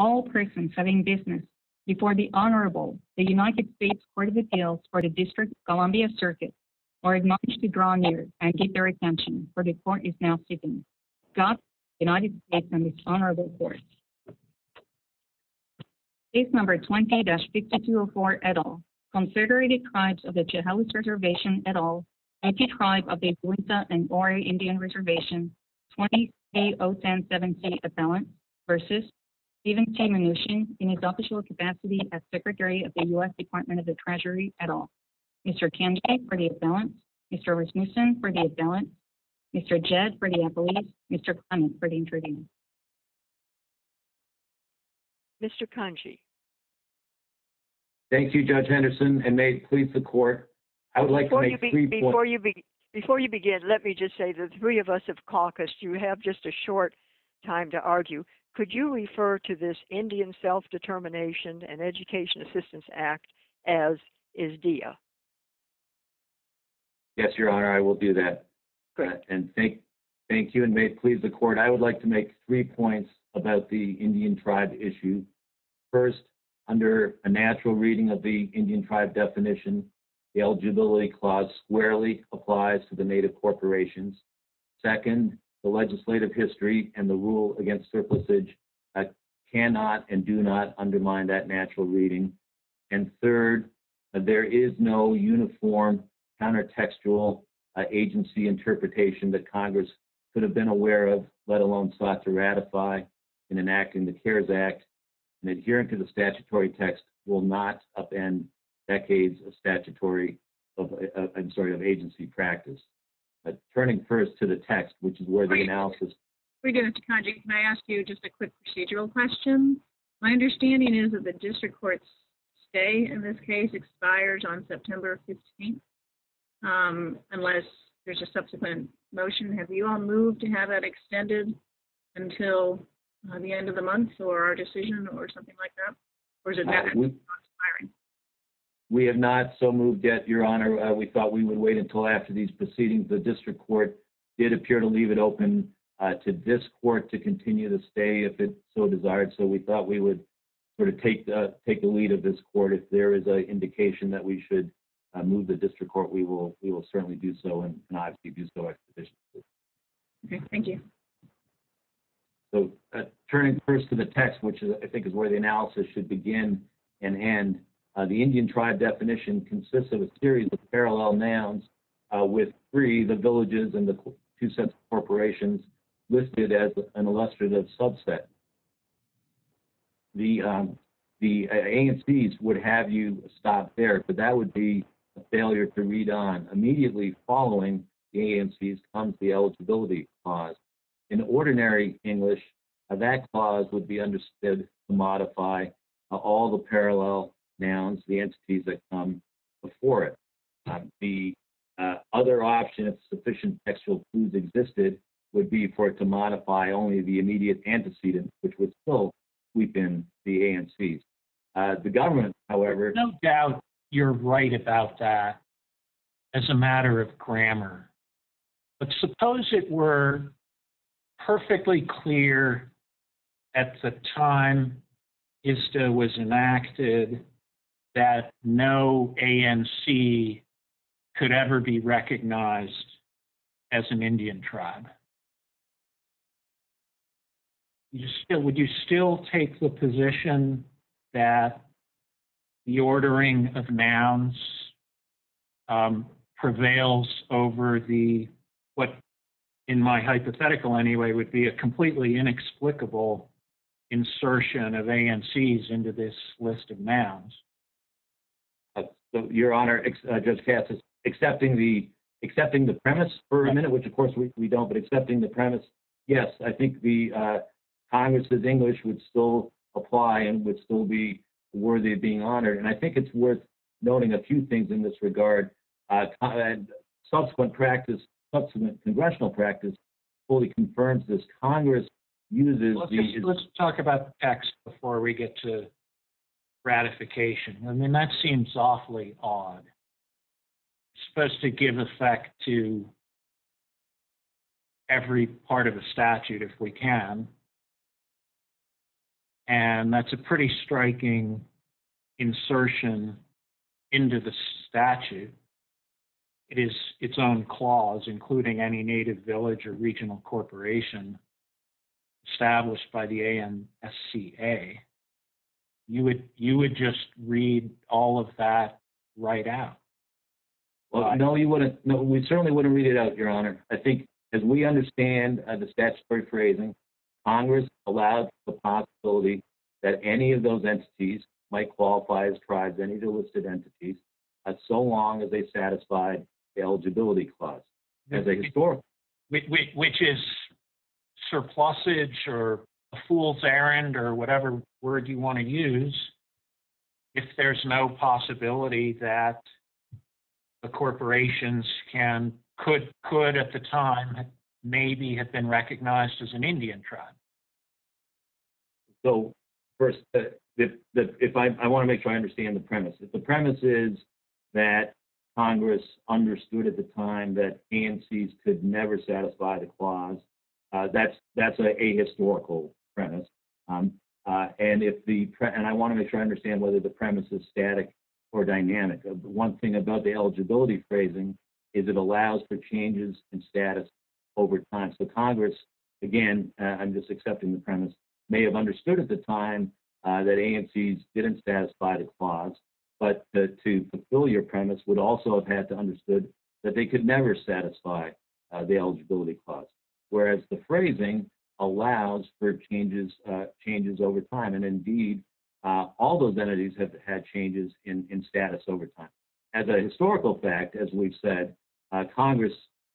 all persons having business before the Honorable, the United States Court of Appeals for the District of Columbia Circuit are admonished to draw near and give their attention, for the court is now sitting. God, United States, and this honorable court. Case number 20-5204 et al. Confederated Tribes of the Chehalis Reservation et al. Anti-Tribe of the Uintah and Ouray Indian Reservation 20-010-7C appellant versus Steven T. Mnuchin in his official capacity as Secretary of the U.S. Department of the Treasury et al. Mr. Kanji for the appellant, Mr. Rasmussen for the appellant, Mr. Jed for the appellees, Mr. Clement for the intervener. Mr. Kanji. Thank you, Judge Henderson, and may it please the court, I would like to Before you, make be- three before points. you be- before you begin, let me just say the three of us have caucused. You have just a short time to argue. Could you refer to this Indian Self-Determination and Education Assistance Act as ISDEA? Yes, Your Honor, I will do that. Great. Uh, And thank, thank you, and may it please the court, I would like to make three points about the Indian tribe issue. First, under a natural reading of the Indian tribe definition, the eligibility clause squarely applies to the native corporations. Second, the legislative history and the rule against surplusage uh, cannot and do not undermine that natural reading. And third, uh, there is no uniform countertextual uh, agency interpretation that Congress could have been aware of, let alone sought to ratify in enacting the CARES Act. And adhering to the statutory text will not upend decades of statutory, of, uh, I'm sorry, of agency practice. But turning first to the text, which is where the analysis, We do, Mr. Kanji, can I ask you just a quick procedural question? My understanding is that the district court's stay in this case expires on September 15th, um, unless there's a subsequent motion. Have you all moved to have that extended until uh, the end of the month or our decision or something like that? Or is it uh, not we, expiring? We have not so moved yet, Your Honor. Uh, We thought we would wait until after these proceedings. The district court did appear to leave it open uh, to this court to continue to stay if it so desired. So we thought we would sort of take the, take the lead of this court. If there is an indication that we should uh, move the district court, we will, we will certainly do so and and obviously do so expeditiously. Okay, thank you. So uh, turning first to the text, which is, I think is where the analysis should begin and end, uh, the Indian tribe definition consists of a series of parallel nouns uh, with three, the villages and the two sets of corporations listed as an illustrative subset. The, um, the uh, ANCs would have you stop there, but that would be a failure to read on. Immediately following the ANCs comes the eligibility clause. In ordinary English, uh, that clause would be understood to modify uh, all the parallel nouns, the entities that come before it. Uh, the uh, other option, if sufficient textual clues existed, would be for it to modify only the immediate antecedent, which would still sweep in the ANCs. Uh, the government, however, No doubt you're right about that as a matter of grammar. But suppose it were perfectly clear at the time ISDEA was enacted that no ANC could ever be recognized as an Indian tribe. You still, would you still take the position that the ordering of nouns um, prevails over the, what in my hypothetical anyway, would be a completely inexplicable insertion of ANCs into this list of nouns. So, Your Honor, ex- uh, Judge Katsas, is accepting the, accepting the premise for a minute, which of course we, we don't, but accepting the premise, yes, I think the uh, Congress's English would still apply and would still be worthy of being honored. And I think it's worth noting a few things in this regard. Uh, subsequent practice, subsequent congressional practice fully confirms this. Congress uses Let's, the. just, let's talk about the text before we get to ratification. I mean, that seems awfully odd. It's supposed to give effect to every part of a statute if we can. And that's a pretty striking insertion into the statute. It is its own clause, including any native village or regional corporation established by the ANCSA. You would, you would just read all of that right out. Well, no, you wouldn't, no, we certainly wouldn't read it out, Your Honor. I think as we understand uh, the statutory phrasing, Congress allowed the possibility that any of those entities might qualify as tribes, any of the listed entities, uh, so long as they satisfied the eligibility clause. As a historical, Which, is surplusage or a fool's errand or whatever word you want to use. If there's no possibility that the corporations can, could, could at the time maybe have been recognized as an Indian tribe. So first, uh, if, if I, I want to make sure I understand the premise. If the premise is that Congress understood at the time that ANCs could never satisfy the clause, uh, that's, that's a historical premise. Um, uh, and if the, pre- and I want to make sure I understand whether the premise is static or dynamic. Uh, One thing about the eligibility phrasing is it allows for changes in status over time. So Congress, again, uh, I'm just accepting the premise, may have understood at the time uh, that ANCs didn't satisfy the clause, but to, to fulfill your premise would also have had to understood that they could never satisfy uh, the eligibility clause. Whereas the phrasing allows for changes uh, changes over time, and indeed, uh, all those entities have had changes in, in status over time. As a historical fact, as we've said, uh, Congress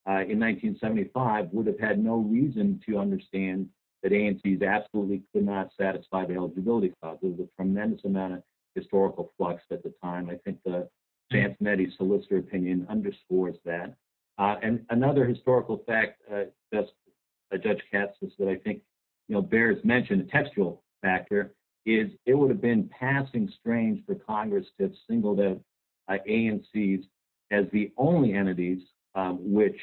uh, in 1975 would have had no reason to understand that ANCs absolutely could not satisfy the eligibility clause. There was a tremendous amount of historical flux at the time. I think the Sansonetti solicitor opinion underscores that. Uh, and another historical fact, uh, just uh, Judge Katsas, that I think you know bears mention, a textual factor, is it would have been passing strange for Congress to have singled out uh, ANCs as the only entities um, which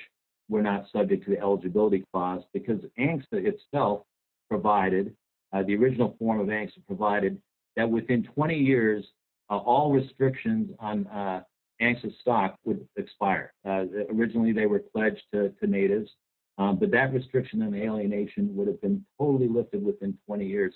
were not subject to the eligibility clause because ANCSA itself provided, uh, the original form of ANCSA provided that within 20 years, uh, all restrictions on uh, ANCSA stock would expire. Originally, they were pledged to natives, um, but that restriction on alienation would have been totally lifted within 20 years.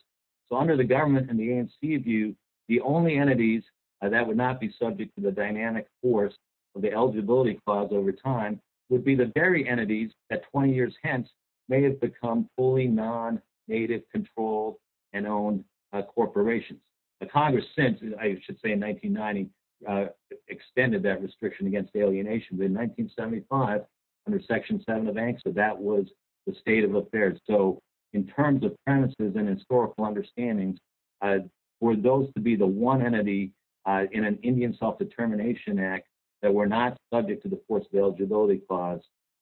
So under the government and the ANC view, the only entities uh, that would not be subject to the dynamic force of the eligibility clause over time would be the very entities that 20 years hence may have become fully non-native controlled and owned uh, corporations. The Congress since, I should say in 1990, uh, extended that restriction against alienation. But in 1975, under Section 7 of ANCSA, that was the state of affairs. So in terms of premises and historical understandings, uh, for those to be the one entity uh, in an Indian Self-Determination Act that were not subject to the forced eligibility clause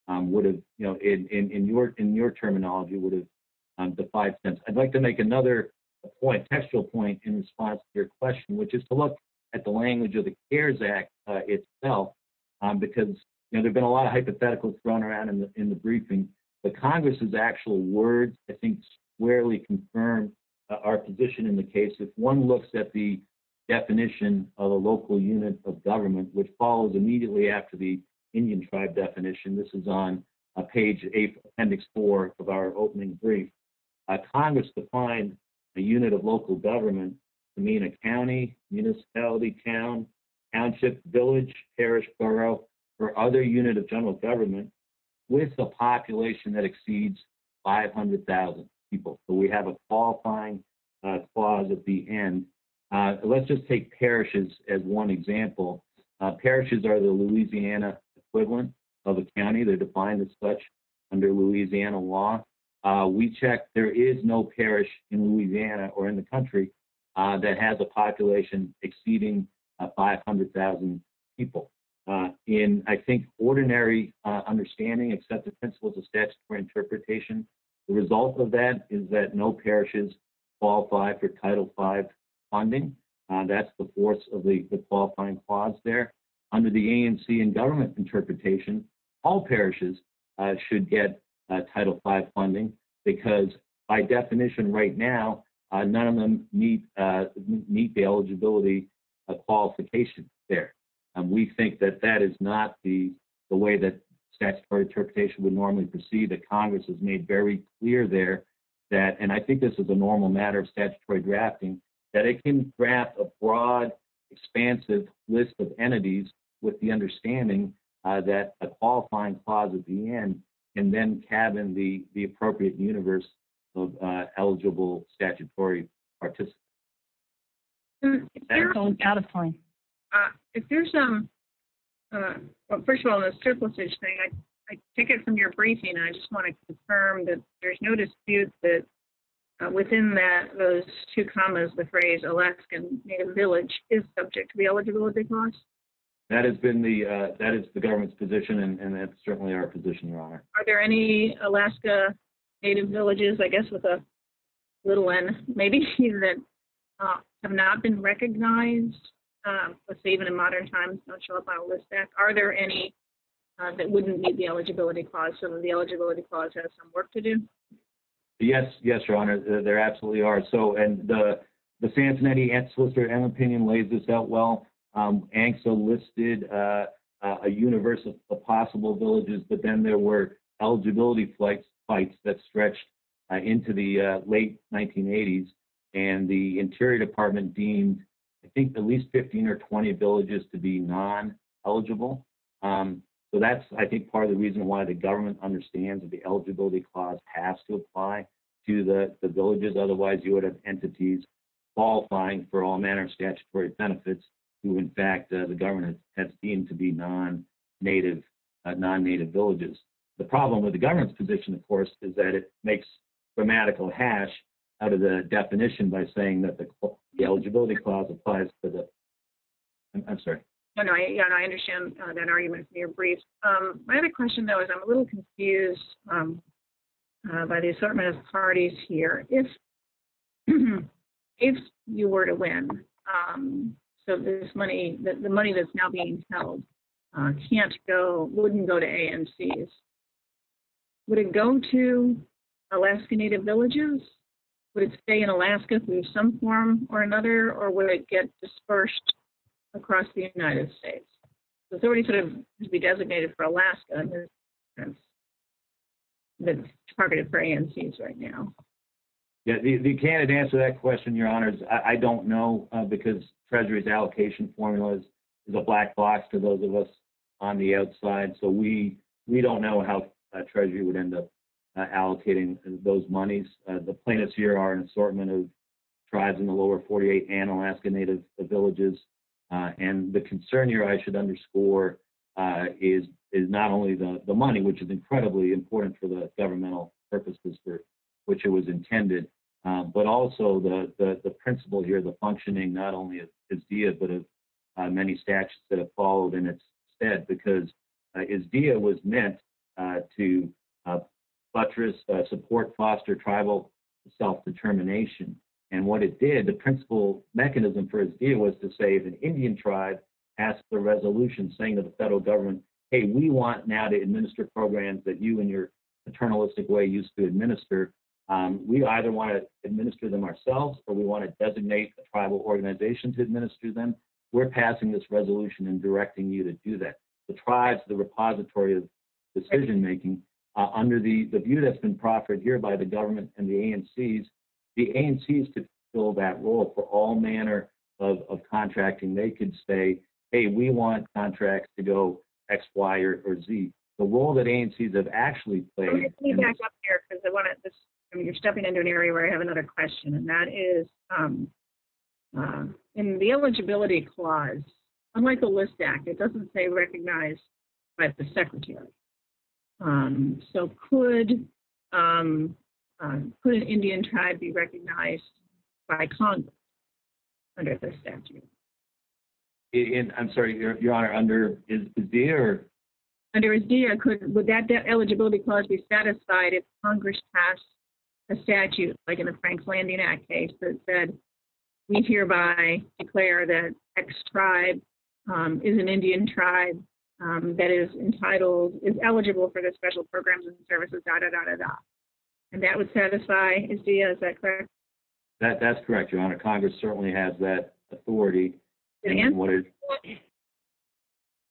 um, would have, you know, in, in, in your in your terminology would have um, defied sense. I'd like to make another point, textual point in response to your question, which is to look at the language of the CARES Act uh, itself, um, because know there've been a lot of hypotheticals thrown around in the in the briefing. But Congress's actual words, I think, squarely confirm uh, our position in the case. If one looks at the definition of a local unit of government, which follows immediately after the Indian tribe definition. This is on uh, page eight, appendix four of our opening brief. Uh, Congress defined a unit of local government to mean a county, municipality, town, township, village, parish, borough, or other unit of general government with a population that exceeds 500,000 people. So we have a qualifying uh, clause at the end uh, let's just take parishes as one example. Uh, parishes are the Louisiana equivalent of a county. They're defined as such under Louisiana law. Uh, we checked, there is no parish in Louisiana or in the country uh, that has a population exceeding uh, 500,000 people. Uh, in, I think, ordinary understanding, accepted principles of statutory interpretation, the result of that is that no parishes qualify for Title V funding. Uh, that's the force of the, the qualifying clause there. Under the ANC and government interpretation, all parishes uh, should get uh, Title V funding because by definition right now, uh, none of them meet, uh, meet the eligibility uh, qualification there. Um, we think that that is not the, the way that statutory interpretation would normally proceed, that Congress has made very clear there that, and I think this is a normal matter of statutory drafting, that it can draft a broad, expansive list of entities with the understanding uh, that a qualifying clause at the end can then cabin the, the appropriate universe of uh, eligible statutory participants. If there, out of time. Uh, if there's um, uh, well, first of all, the surplusage thing, I, I take it from your briefing, I just want to confirm that there's no dispute that uh, within that, those two commas, the phrase Alaskan Native Village is subject to the eligibility clause? That has been the, uh, that is the government's position, and, and that's certainly our position, Your Honor. Are there any Alaska Native villages, I guess with a little n, maybe, that uh, have not been recognized? Um, let's say even in modern times, don't show up on a list act. Are there any uh, that wouldn't meet the eligibility clause, so the eligibility clause has some work to do? Yes, yes, Your Honor, there- absolutely are. So, and the, the Sansonetti and Solicitor M opinion lays this out well. Um, ANCSA listed, uh, a universe of, of possible villages, but then there were eligibility flights, fights that stretched, uh, into the, uh, late 1980s. And the Interior Department deemed, I think, at least 15 or 20 villages to be non-eligible. Um, so that's, I think, part of the reason why the government understands that the eligibility clause has to apply to the, the villages. Otherwise, you would have entities qualifying for all manner of statutory benefits who, in fact, uh, the government has deemed to be non-native, uh, non-native villages. The problem with the government's position, of course, is that it makes grammatical hash out of the definition by saying that the, the eligibility clause applies to the, I'm, I'm sorry. No, no, I, yeah, no, I understand uh, that argument from your brief. Um, my other question, though, is I'm a little confused um, uh, by the assortment of parties here. If if you were to win, um, so this money, the, the money that's now being held, uh, can't go, wouldn't go to ANCs. Would it go to Alaska Native villages? Would it stay in Alaska through some form or another, or would it get dispersed across the United States. So it's already sort of to be designated for Alaska, and there's that's targeted for ANCs right now. Yeah, the, the candid answer to that question, Your Honors, I, I don't know, uh, because Treasury's allocation formula is, is a black box to those of us on the outside. So we, we don't know how uh, Treasury would end up allocating those monies. Uh, the plaintiffs here are an assortment of tribes in the lower 48 and Alaska Native villages. Uh, and the concern here I should underscore uh, is is not only the, the money, which is incredibly important for the governmental purposes for which it was intended, uh, but also the, the, the principle here, the functioning not only of ISDEA, but of uh, many statutes that have followed in its stead, because uh, ISDEA was meant uh, to uh, buttress, uh, support, foster tribal self-determination. And what it did, the principal mechanism for ISDEA was to say if an Indian tribe asked for resolution saying to the federal government, hey, we want now to administer programs that you in your paternalistic way used to administer. Um, we either want to administer them ourselves or we want to designate a tribal organization to administer them. We're passing this resolution and directing you to do that. The tribes, the repository of decision making, uh, under the, the view that's been proffered here by the government and the ANCs, the ANCs could fill that role for all manner of, of contracting. They could say, hey, we want contracts to go X, Y, or, or Z. The role that ANCs have actually played. Okay, let me in back this- up here because I want to. This, I mean, you're stepping into an area where I have another question, and that is um, uh, in the eligibility clause. Unlike the List Act, it doesn't say recognized by the secretary. Um, so could um, uh, could an Indian tribe be recognized by Congress under this statute? in, I'm sorry, Your, Your Honor, under is, is or Under ISDEA, could would that de- eligibility clause be satisfied if Congress passed a statute, like in the Franks Landing Act case, that said, we hereby declare that X tribe um, is an Indian tribe um, that is entitled, is eligible for the special programs and services, da da da da da. And that would satisfy ISDEA, is that correct? That, that's correct, Your Honor. Congress certainly has that authority. Did And what it,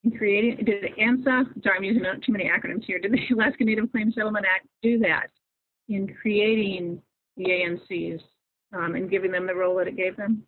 in creating, did the ANCSA, sorry, I'm using too many acronyms here, did the Alaska Native Claims Settlement Act do that in creating the ANCs um, and giving them the role that it gave them?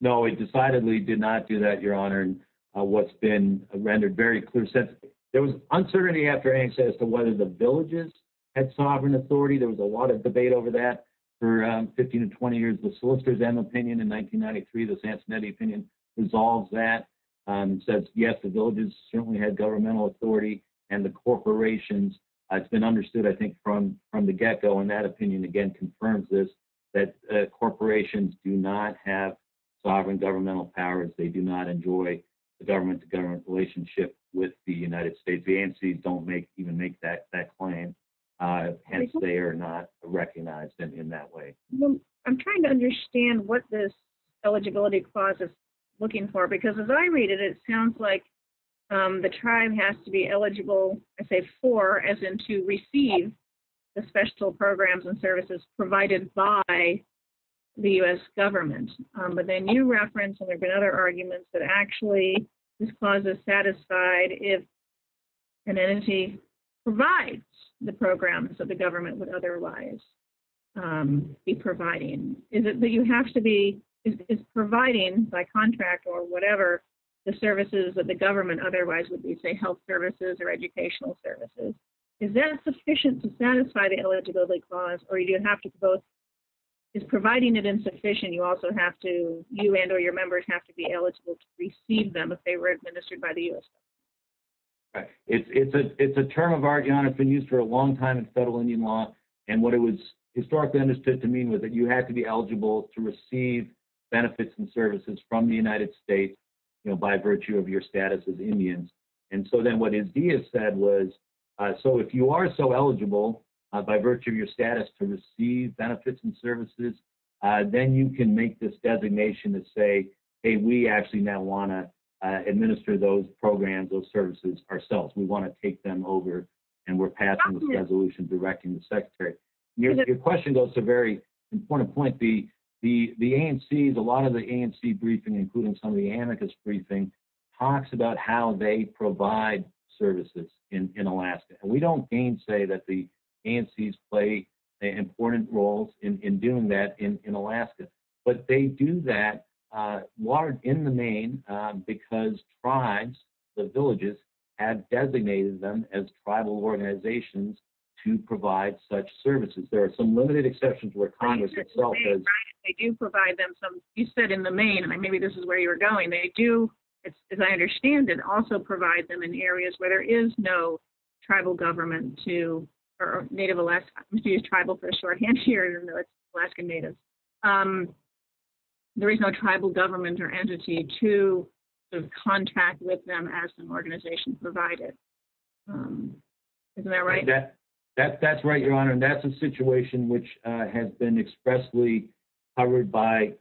no, it decidedly did not do that, Your Honor. And uh, what's been rendered very clear since there was uncertainty after ANCSA as to whether the villages had sovereign authority. There was a lot of debate over that for um, 15 to 20 years. The Solicitor's M opinion in 1993, the Sansonetti opinion, resolves that. Um, says yes, the villages certainly had governmental authority, and the corporations. Uh, it's been understood, I think, from from the get-go, and that opinion again confirms this that uh, corporations do not have sovereign governmental powers. They do not enjoy the government-to-government relationship with the United States. The ANCs don't make even make that that claim. Uh, hence, they are not recognized in, in that way. Well, I'm trying to understand what this eligibility clause is looking for, because as I read it, it sounds like um, the tribe has to be eligible, I say for, as in to receive the special programs and services provided by the U.S. government. Um, but then you reference, and there have been other arguments, that actually this clause is satisfied if an entity provides the programs that the government would otherwise um, be providing. Is it that you have to be, is, is providing by contract or whatever the services that the government otherwise would be, say, health services or educational services? Is that sufficient to satisfy the eligibility clause, or do you have to both is providing it insufficient, you also have to, you and or your members have to be eligible to receive them if they were administered by the U.S. Right. It's it's a it's a term of art, Honor. It's been used for a long time in federal Indian law, and what it was historically understood to mean was that you had to be eligible to receive benefits and services from the United States, you know, by virtue of your status as Indians. And so then what ISDEA said was, uh, so if you are so eligible, uh, by virtue of your status to receive benefits and services, uh, then you can make this designation to say, hey, we actually now want to uh, administer those programs, those services ourselves. We want to take them over, and we're passing this resolution directing the secretary. Your, your question goes to a very important point. The the the ANCs, a lot of the ANC briefing, including some of the amicus briefing, talks about how they provide services in, in Alaska. And we don't gainsay that the ANCs play important roles in, in doing that in, in Alaska. But they do that uh, large in the main um, because tribes, the villages, have designated them as tribal organizations to provide such services. There are some limited exceptions where Congress itself has. They do provide them some, you said in the main, and maybe this is where you were going, they do, as, as I understand it, also provide them in areas where there is no tribal government to or Native Alaska, I'm going to use tribal for a shorthand here, even though it's Alaskan Natives. Um, there is no tribal government or entity to sort of contract with them as an organization provided. Um, isn't that right? That, that, that's right, Your Honor, and that's a situation which uh, has been expressly covered by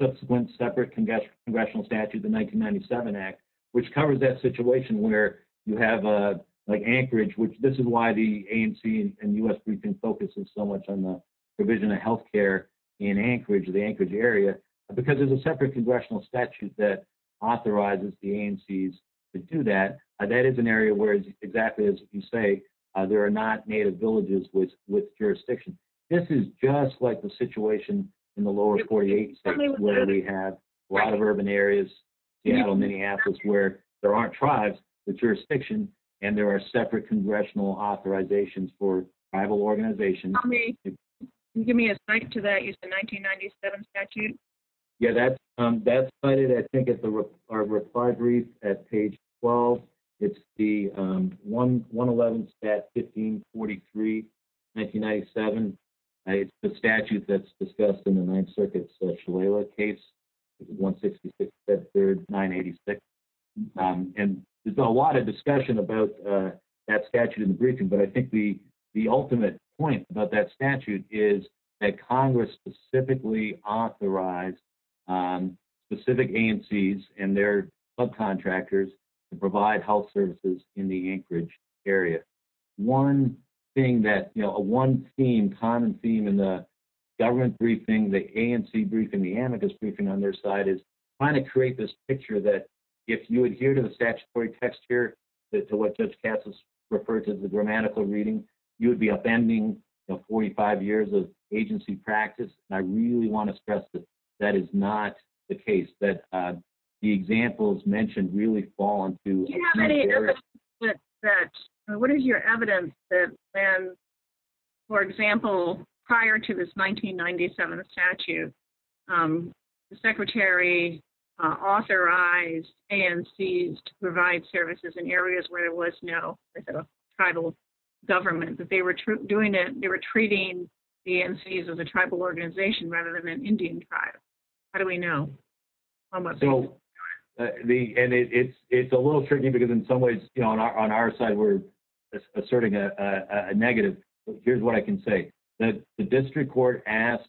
subsequent separate congressional statute, the 1997 Act, which covers that situation where you have a like Anchorage, which this is why the ANC and U.S. briefing focuses so much on the provision of health care in Anchorage, the Anchorage area, because there's a separate congressional statute that authorizes the ANCs to do that. Uh, that is an area where, exactly as you say, uh, there are not native villages with, with jurisdiction. This is just like the situation in the lower 48 states where we have a lot of urban areas, Seattle, Minneapolis, where there aren't tribes with jurisdiction, and there are separate congressional authorizations for tribal organizations. Tell me, can you give me a cite to that? You said 1997 statute? Yeah, that's, um, that's cited, I think, at the, re- our reply brief at page 12. It's the, um, one, 111 stat 1543, 1997. Uh, it's the statute that's discussed in the Ninth Circuit's uh, Shalala case, 166, Fed Third, 986. Um, and there's a lot of discussion about uh, that statute in the briefing, but I think the the ultimate point about that statute is that Congress specifically authorized um, specific ANCs and their subcontractors to provide health services in the Anchorage area. One thing that you know, a one theme, common theme in the government briefing, the ANC briefing, the amicus briefing on their side is trying to create this picture that if you adhere to the statutory text here, to, to what Judge Katsas referred to as the grammatical reading, you would be upending you know, 45 years of agency practice. And I really want to stress that that is not the case, that uh, the examples mentioned really fall into. Do you have any evidence that, that, what is your evidence that when, for example, prior to this 1997 statute, um, the secretary uh, authorized ANCs to provide services in areas where there was no tribal government, that they were tr- doing it, they were treating the ANCs as a tribal organization rather than an Indian tribe. How do we know? On what basis? So, uh, the, and it, it's, it's a little tricky because in some ways, you know, on our, on our side, we're asserting a, a, a negative. But here's what I can say. The, the district court asked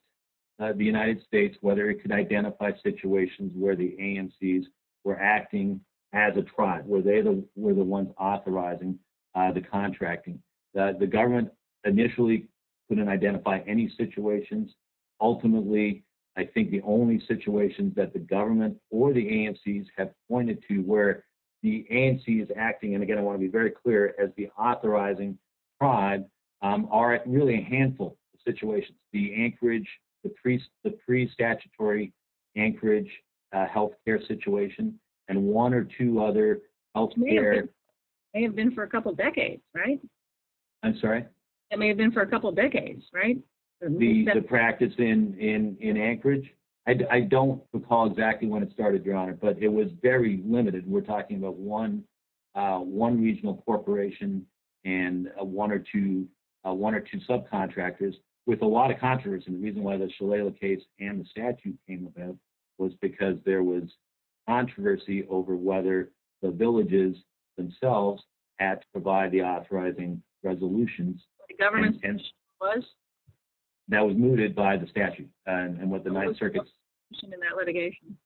uh, the United States whether it could identify situations where the ANCs were acting as a tribe, where they the, were the ones authorizing uh, the contracting. The, the government initially couldn't identify any situations. Ultimately, I think the only situations that the government or the ANCs have pointed to where the ANC is acting, and again, I want to be very clear, as the authorizing tribe, um, are really a handful of situations. The Anchorage, the pre the pre-statutory Anchorage uh, healthcare situation, and one or two other May healthcare. been, may have been for a couple decades, right? I'm sorry. It may have been for a couple decades, right? the, the practice in, in, in Anchorage. I, I don't recall exactly when it started, Your Honor, but it was very limited. We're talking about one, uh, one regional corporation and uh, one or two, uh, one or two subcontractors with a lot of controversy. And the reason why the Shalala case and the statute came about was because there was controversy over whether the villages themselves had to provide the authorizing resolutions. The government's and- and- was That was mooted by the statute and, and what the Ninth Circuit's in that litigation.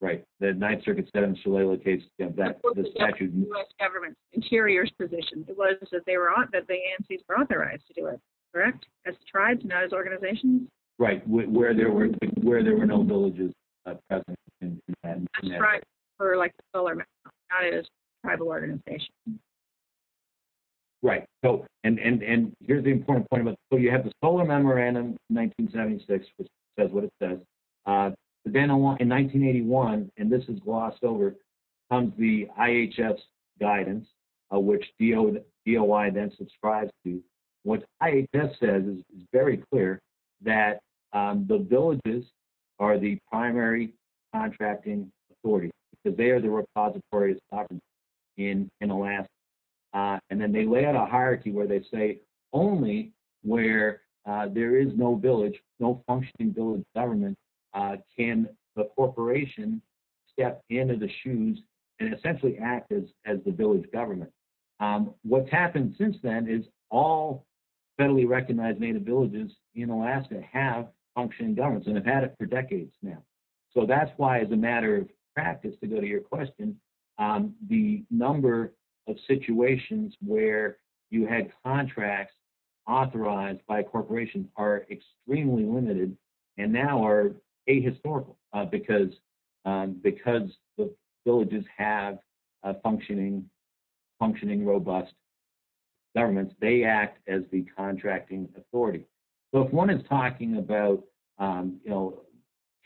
Right. The Ninth Circuit said in the Shalala case you know, that was the statute, U.S. government's interior's position. It was that they were, that the ANCs were authorized to do it, correct? As tribes, not as organizations? right, wh- where there were, where there were no villages uh, present in in that. in As that- tribes for like the solar, map, not as tribal organization. Right. So, and, and, and here's the important point about, so you have the solar memorandum, 1976, which says what it says. Uh, But then in 1981, and this is glossed over, comes the IHS guidance, uh, which DO, DOI then subscribes to. What IHS says is, is very clear that um, the villages are the primary contracting authority because they are the repository of sovereignty in, in Alaska. Uh, and then they lay out a hierarchy where they say only where uh, there is no village, no functioning village government, uh, can the corporation step into the shoes and essentially act as, as the village government. Um, what's happened since then is all federally recognized native villages in Alaska have functioning governments and have had it for decades now. So that's why, as a matter of practice, to go to your question, um, the number of situations where you had contracts authorized by corporations are extremely limited and now are ahistorical uh, because um, because the villages have functioning functioning robust governments they act as the contracting authority so if one is talking about um, you know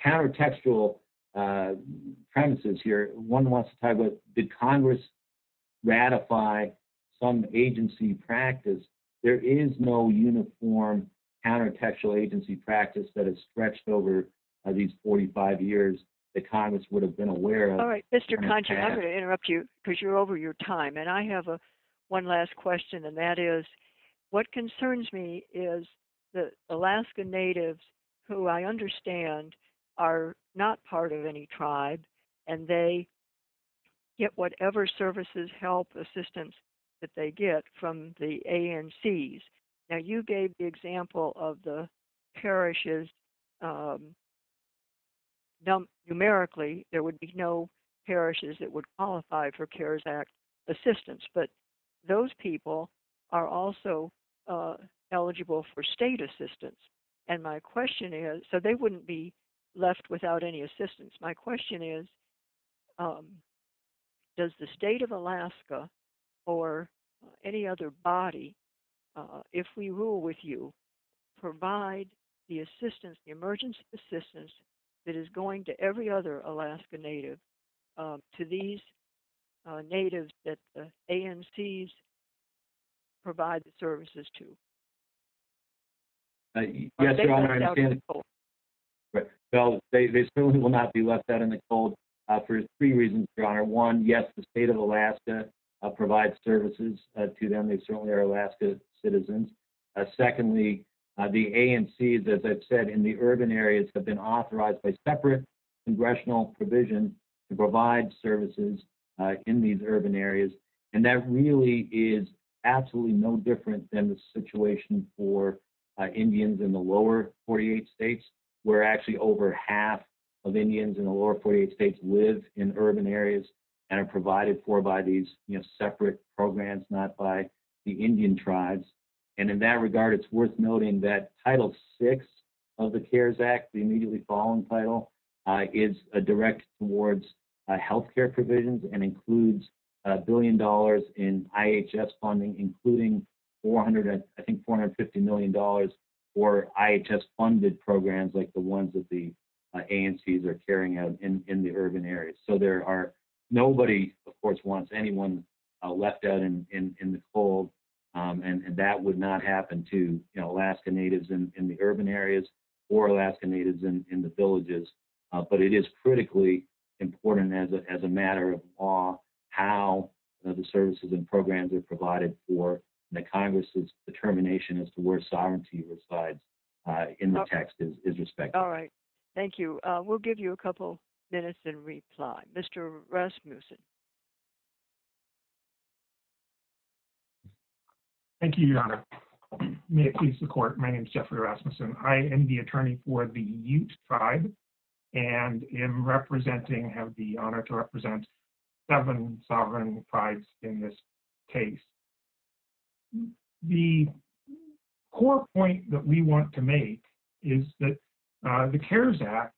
countertextual uh, premises here one wants to talk about did congress ratify some agency practice, there is no uniform countertextual agency practice that has stretched over uh, these 45 years that Congress would have been aware of. All right, Mr. Kanji, I'm going to interrupt you because you're over your time, and I have a one last question, and that is, what concerns me is the Alaska Natives, who I understand are not part of any tribe, and they get whatever services, help, assistance that they get from the ANCs. Now, you gave the example of the parishes. Um, num- numerically, there would be no parishes that would qualify for CARES Act assistance, but those people are also uh, eligible for state assistance. And my question is, so they wouldn't be left without any assistance. My question is, um, does the state of Alaska or uh, any other body, uh, if we rule with you, provide the assistance, the emergency assistance that is going to every other Alaska native, um, to these uh, natives that the ANCs provide the services to? Uh, Yes, Your Honor, I left out in understand. the cold? Right. Well, they, they certainly will not be left out in the cold uh, for three reasons, Your Honor. One, yes, the state of Alaska uh, provides services uh, to them. They certainly are Alaska citizens. Uh, secondly, uh, the ANCs, as I've said, in the urban areas have been authorized by separate congressional provision to provide services uh, in these urban areas. And that really is absolutely no different than the situation for uh, Indians in the lower 48 states where actually over half of Indians in the lower 48 states live in urban areas and are provided for by these, you know, separate programs, not by the Indian tribes. And in that regard, it's worth noting that Title VI of the CARES Act, the immediately following title, uh, is a direct towards uh, healthcare provisions and includes a billion dollars in IHS funding, including 400, I think 450 million dollars for IHS funded programs like the ones that the uh, ANCs are carrying out in, in the urban areas. So there are, nobody, of course, wants anyone uh, left out in, in, in the cold. Um, and, and that would not happen to, you know, Alaska natives in, in the urban areas or Alaska natives in, in the villages. Uh, but it is critically important as a, as a matter of law how uh, the services and programs are provided for and the Congress's determination as to where sovereignty resides uh, in the text is, is respected. All right. Thank you. Uh, we'll give you a couple minutes in reply. Mr. Rasmussen. Thank you, Your Honor. May it please the court, my name is Jeffrey Rasmussen. I am the attorney for the Ute tribe and am representing, have the honor to represent seven sovereign tribes in this case. The core point that we want to make is that uh, the CARES Act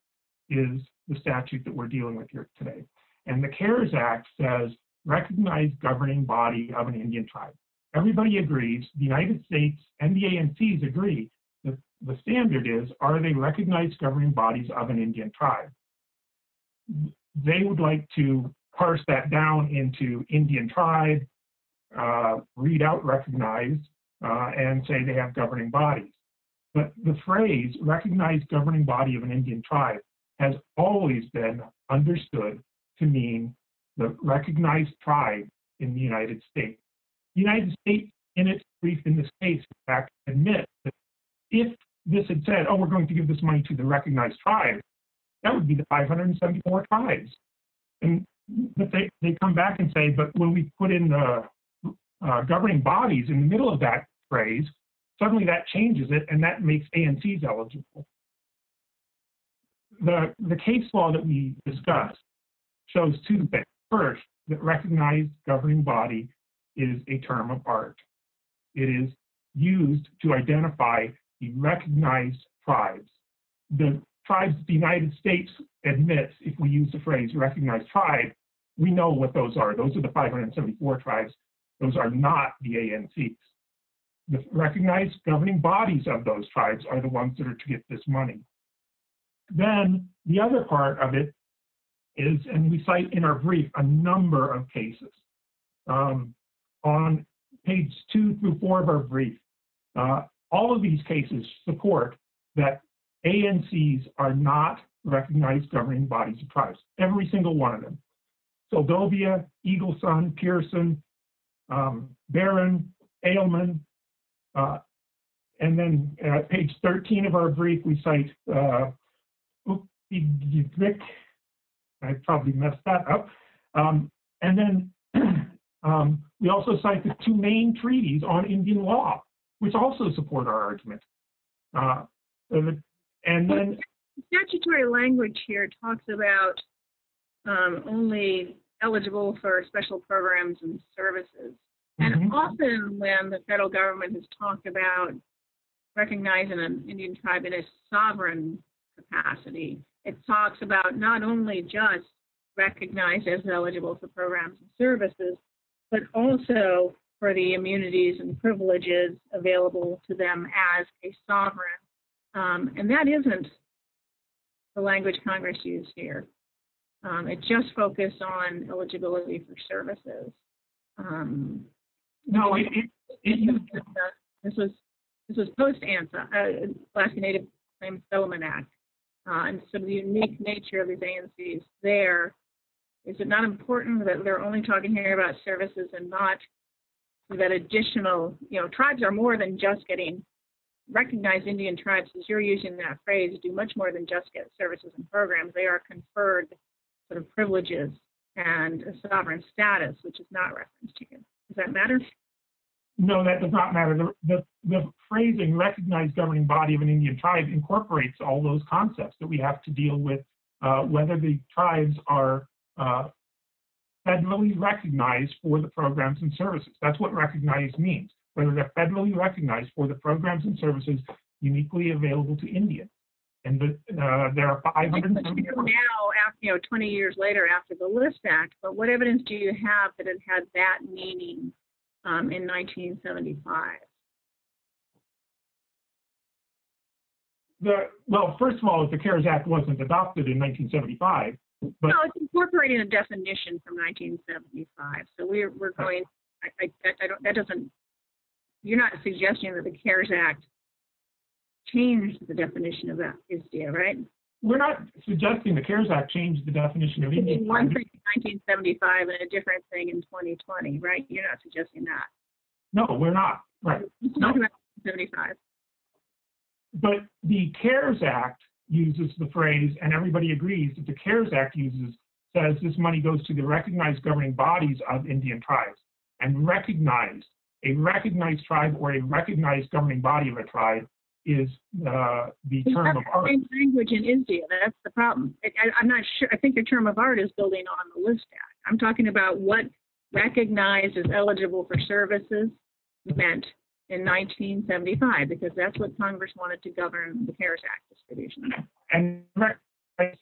is the statute that we're dealing with here today. And the CARES Act says recognized governing body of an Indian tribe everybody agrees, the United States and the ANCs agree the standard is, are they recognized governing bodies of an Indian tribe? They would like to parse that down into Indian tribe, uh, read out recognized, uh, and say they have governing bodies. But the phrase recognized governing body of an Indian tribe has always been understood to mean the recognized tribe in the United States. The United States, in its brief in this case, in fact, admits that if this had said, oh, we're going to give this money to the recognized tribes, that would be the 574 tribes. And but they, they come back and say, but when we put in the uh, governing bodies in the middle of that phrase, suddenly that changes it and that makes ANCs eligible. The, the case law that we discussed shows two things. First, that recognized governing body is a term of art. It is used to identify the recognized tribes. The tribes the United States admits, if we use the phrase recognized tribe, we know what those are. Those are the 574 tribes. Those are not the ANCs. The recognized governing bodies of those tribes are the ones that are to get this money. Then the other part of it is, and we cite in our brief a number of cases. Um, on page two through four of our brief, uh, all of these cases support that ANCs are not recognized governing bodies of tribes, every single one of them. Seldovia, Eagleson, Pearson, um, Barron, Ailman, uh, and then at page 13 of our brief, we cite uh, I probably messed that up. Um, and then um, we also cite the two main treaties on Indian law, which also support our argument. Uh, and then Statutory language here talks about um, only eligible for special programs and services. And Mhm. often when the federal government has talked about recognizing an Indian tribe in a sovereign capacity. It talks about not only just recognized as eligible for programs and services, but also for the immunities and privileges available to them as a sovereign. Um, and that isn't the language Congress used here. Um, it just focused on eligibility for services. Um, No, it, it, it used this was this was post ANCSA, uh, Alaska Native Claims Settlement Act, uh, and so the unique nature of these ANCs there. Is it not important that they're only talking here about services and not that additional, you know, tribes are more than just getting recognized Indian tribes, as you're using that phrase, do much more than just get services and programs. They are conferred sort of privileges and a sovereign status, which is not referenced here. Does that matter? No, that does not matter. The, the, the phrasing recognized governing body of an Indian tribe incorporates all those concepts that we have to deal with, uh, whether the tribes are uh, federally recognized for the programs and services. That's what recognized means, whether they're federally recognized for the programs and services uniquely available to Indians. And the, uh, there are But 570. now, after, you know, 20 years later after the List Act, but what evidence do you have that it had that meaning um, in 1975? The, well, first of all, if the CARES Act wasn't adopted in 1975, but No, it's incorporating a definition from 1975. So we're we're oh. going. I, I, I don't. That doesn't. You're not suggesting that the CARES Act changed the definition of that ISDEA, right? we're not suggesting the CARES Act changed the definition of Indian One thing in 1975 and a different thing in 2020, right? You're not suggesting that. No, we're not. Right. It's not about 75. But the CARES Act uses the phrase, and everybody agrees that the CARES Act uses, says this money goes to the recognized governing bodies of Indian tribes. And recognized, a recognized tribe or a recognized governing body of a tribe is uh, the term of the art. same language in India. That's the problem. I, I, I'm not sure. I think your term of art is building on the List Act. I'm talking about what recognized as eligible for services meant in 1975, because that's what Congress wanted to govern the CARES Act distribution. and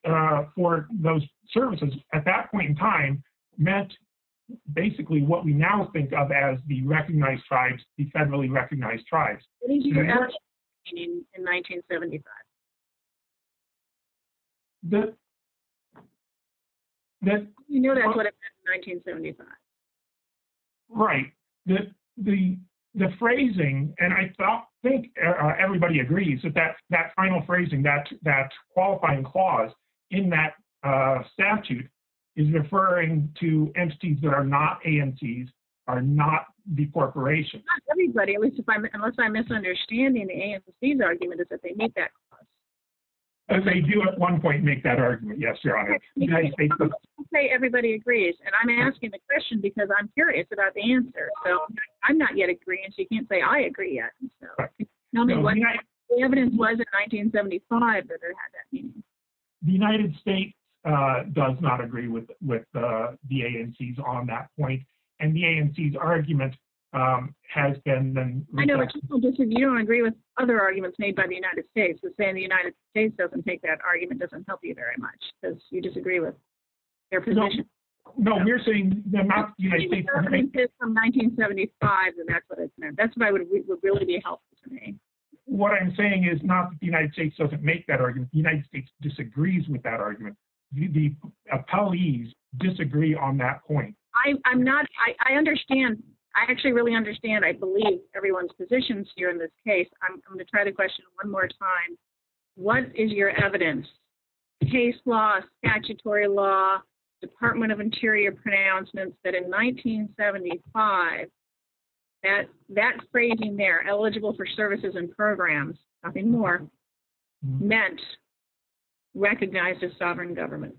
uh, for those services at that point in time meant basically what we now think of as the recognized tribes, the federally recognized tribes. What your Yeah. evidence in, in 1975? The, that You know that's Well- what it meant in 1975. Right. The the the phrasing, and I thought, think uh, everybody agrees that, that that final phrasing, that that qualifying clause in that uh, statute, is referring to entities that are not ANCs, are not the corporation. Not everybody, at least if I'm, unless I'm misunderstanding the ANC's argument, is that they meet that they do at one point make that argument. Yes, Your Honor. United States does- say everybody agrees, and I'm asking the question because I'm curious about the answer. So I'm not yet agreeing, so you can't say I agree yet. So Right. tell me no, what the United- the evidence was in 1975 that it had that meaning. the United States uh, does not agree with with uh, the ANCs on that point, and the ANC's argument um, has been then. I know, but you don't disagree, you don't agree with other arguments made by the United States. So saying the United States doesn't take that argument doesn't help you very much because you disagree with their No, position. No, we're saying the not the United States. the doesn't make- evidence is from 1975, then that's what it's meant. That's what I would, would really be helpful to me. What I'm saying is not that the United States doesn't make that argument. The United States disagrees with that argument. The, the appellees disagree on that point. I, I'm not, I, I understand, I actually really understand, I believe everyone's positions here in this case. I'm, I'm going to try the question one more time. What is your evidence? Case law, statutory law, Department of Interior pronouncements that in 1975, that, that phrasing there, eligible for services and programs, nothing more, mm-hmm. meant recognized as sovereign government.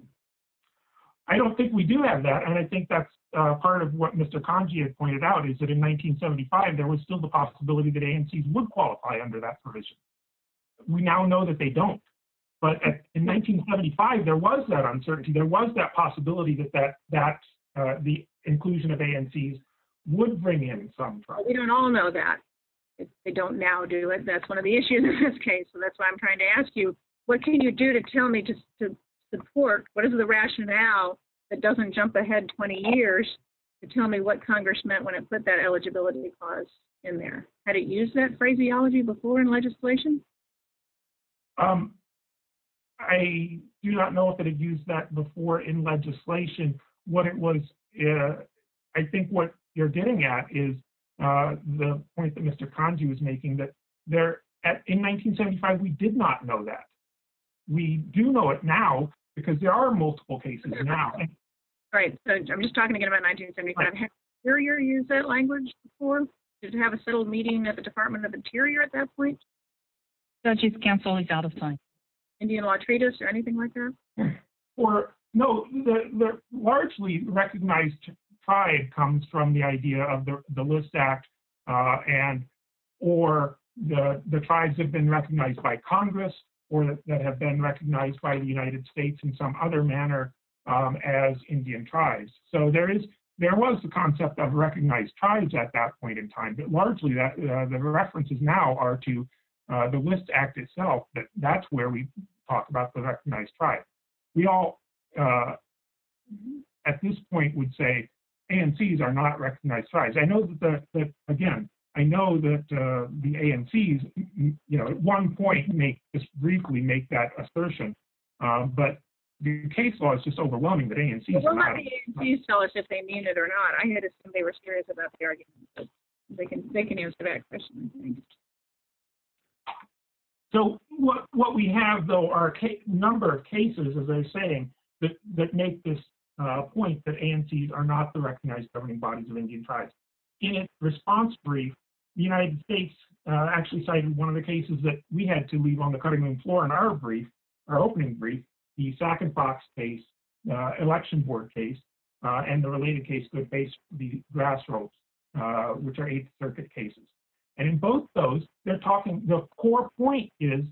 I don't think we do have that, and I think that's uh, part of what Mr. Kanji had pointed out, is that in 1975, there was still the possibility that ANCs would qualify under that provision. We now know that they don't. But at, in 1975, there was that uncertainty. There was that possibility that that, that uh, the inclusion of ANCs would bring in some tribes. We don't all know that. if they don't now do it, that's one of the issues in this case. So that's why I'm trying to ask you, what can you do to tell me just to support, what is the rationale that doesn't jump ahead 20 years to tell me what Congress meant when it put that eligibility clause in there? Had it used that phraseology before in legislation? Um, I do not know if it had used that before in legislation. What it was, uh, I think what you're getting at is uh, the point that Mr. Kanji was making that there, at, in 1975, we did not know that. We do know it now because there are multiple cases now. Right, so I'm just talking again about 1975. Had Interior used that language before? Did it have a settled meeting at the Department of Interior at that point? Judges, counsel is out of time. Indian Law Treatise or anything like that? or no, the, the largely recognized tribe comes from the idea of the, the List Act uh, and or the, the tribes have been recognized by Congress or that, that have been recognized by the United States in some other manner um, as Indian tribes. So there is there was the concept of recognized tribes at that point in time, but largely that uh, the references now are to uh, the List Act itself. That that's where we talk about the recognized tribe. We all uh, at this point would say ANCs are not recognized tribes. I know that the, that again, I know that uh, the ANCs, you know, at one point make just briefly make that assertion, uh, but the case law is just overwhelming that ANCs Well, let the ANCs tell us if they mean it or not. I had assumed they were serious about the argument, but they can, they can answer that question, I think. So what, what we have though are a number of cases, as I was saying, that, that make this uh, point that ANCs are not the recognized governing bodies of Indian tribes. In its response brief, the United States uh, actually cited one of the cases that we had to leave on the cutting room floor in our brief, our opening brief, the Sac and Fox case, uh, election board case, uh, and the related case, Goodface, the Grassroots, uh, which are Eighth Circuit cases. And in both those, they're talking, the core point is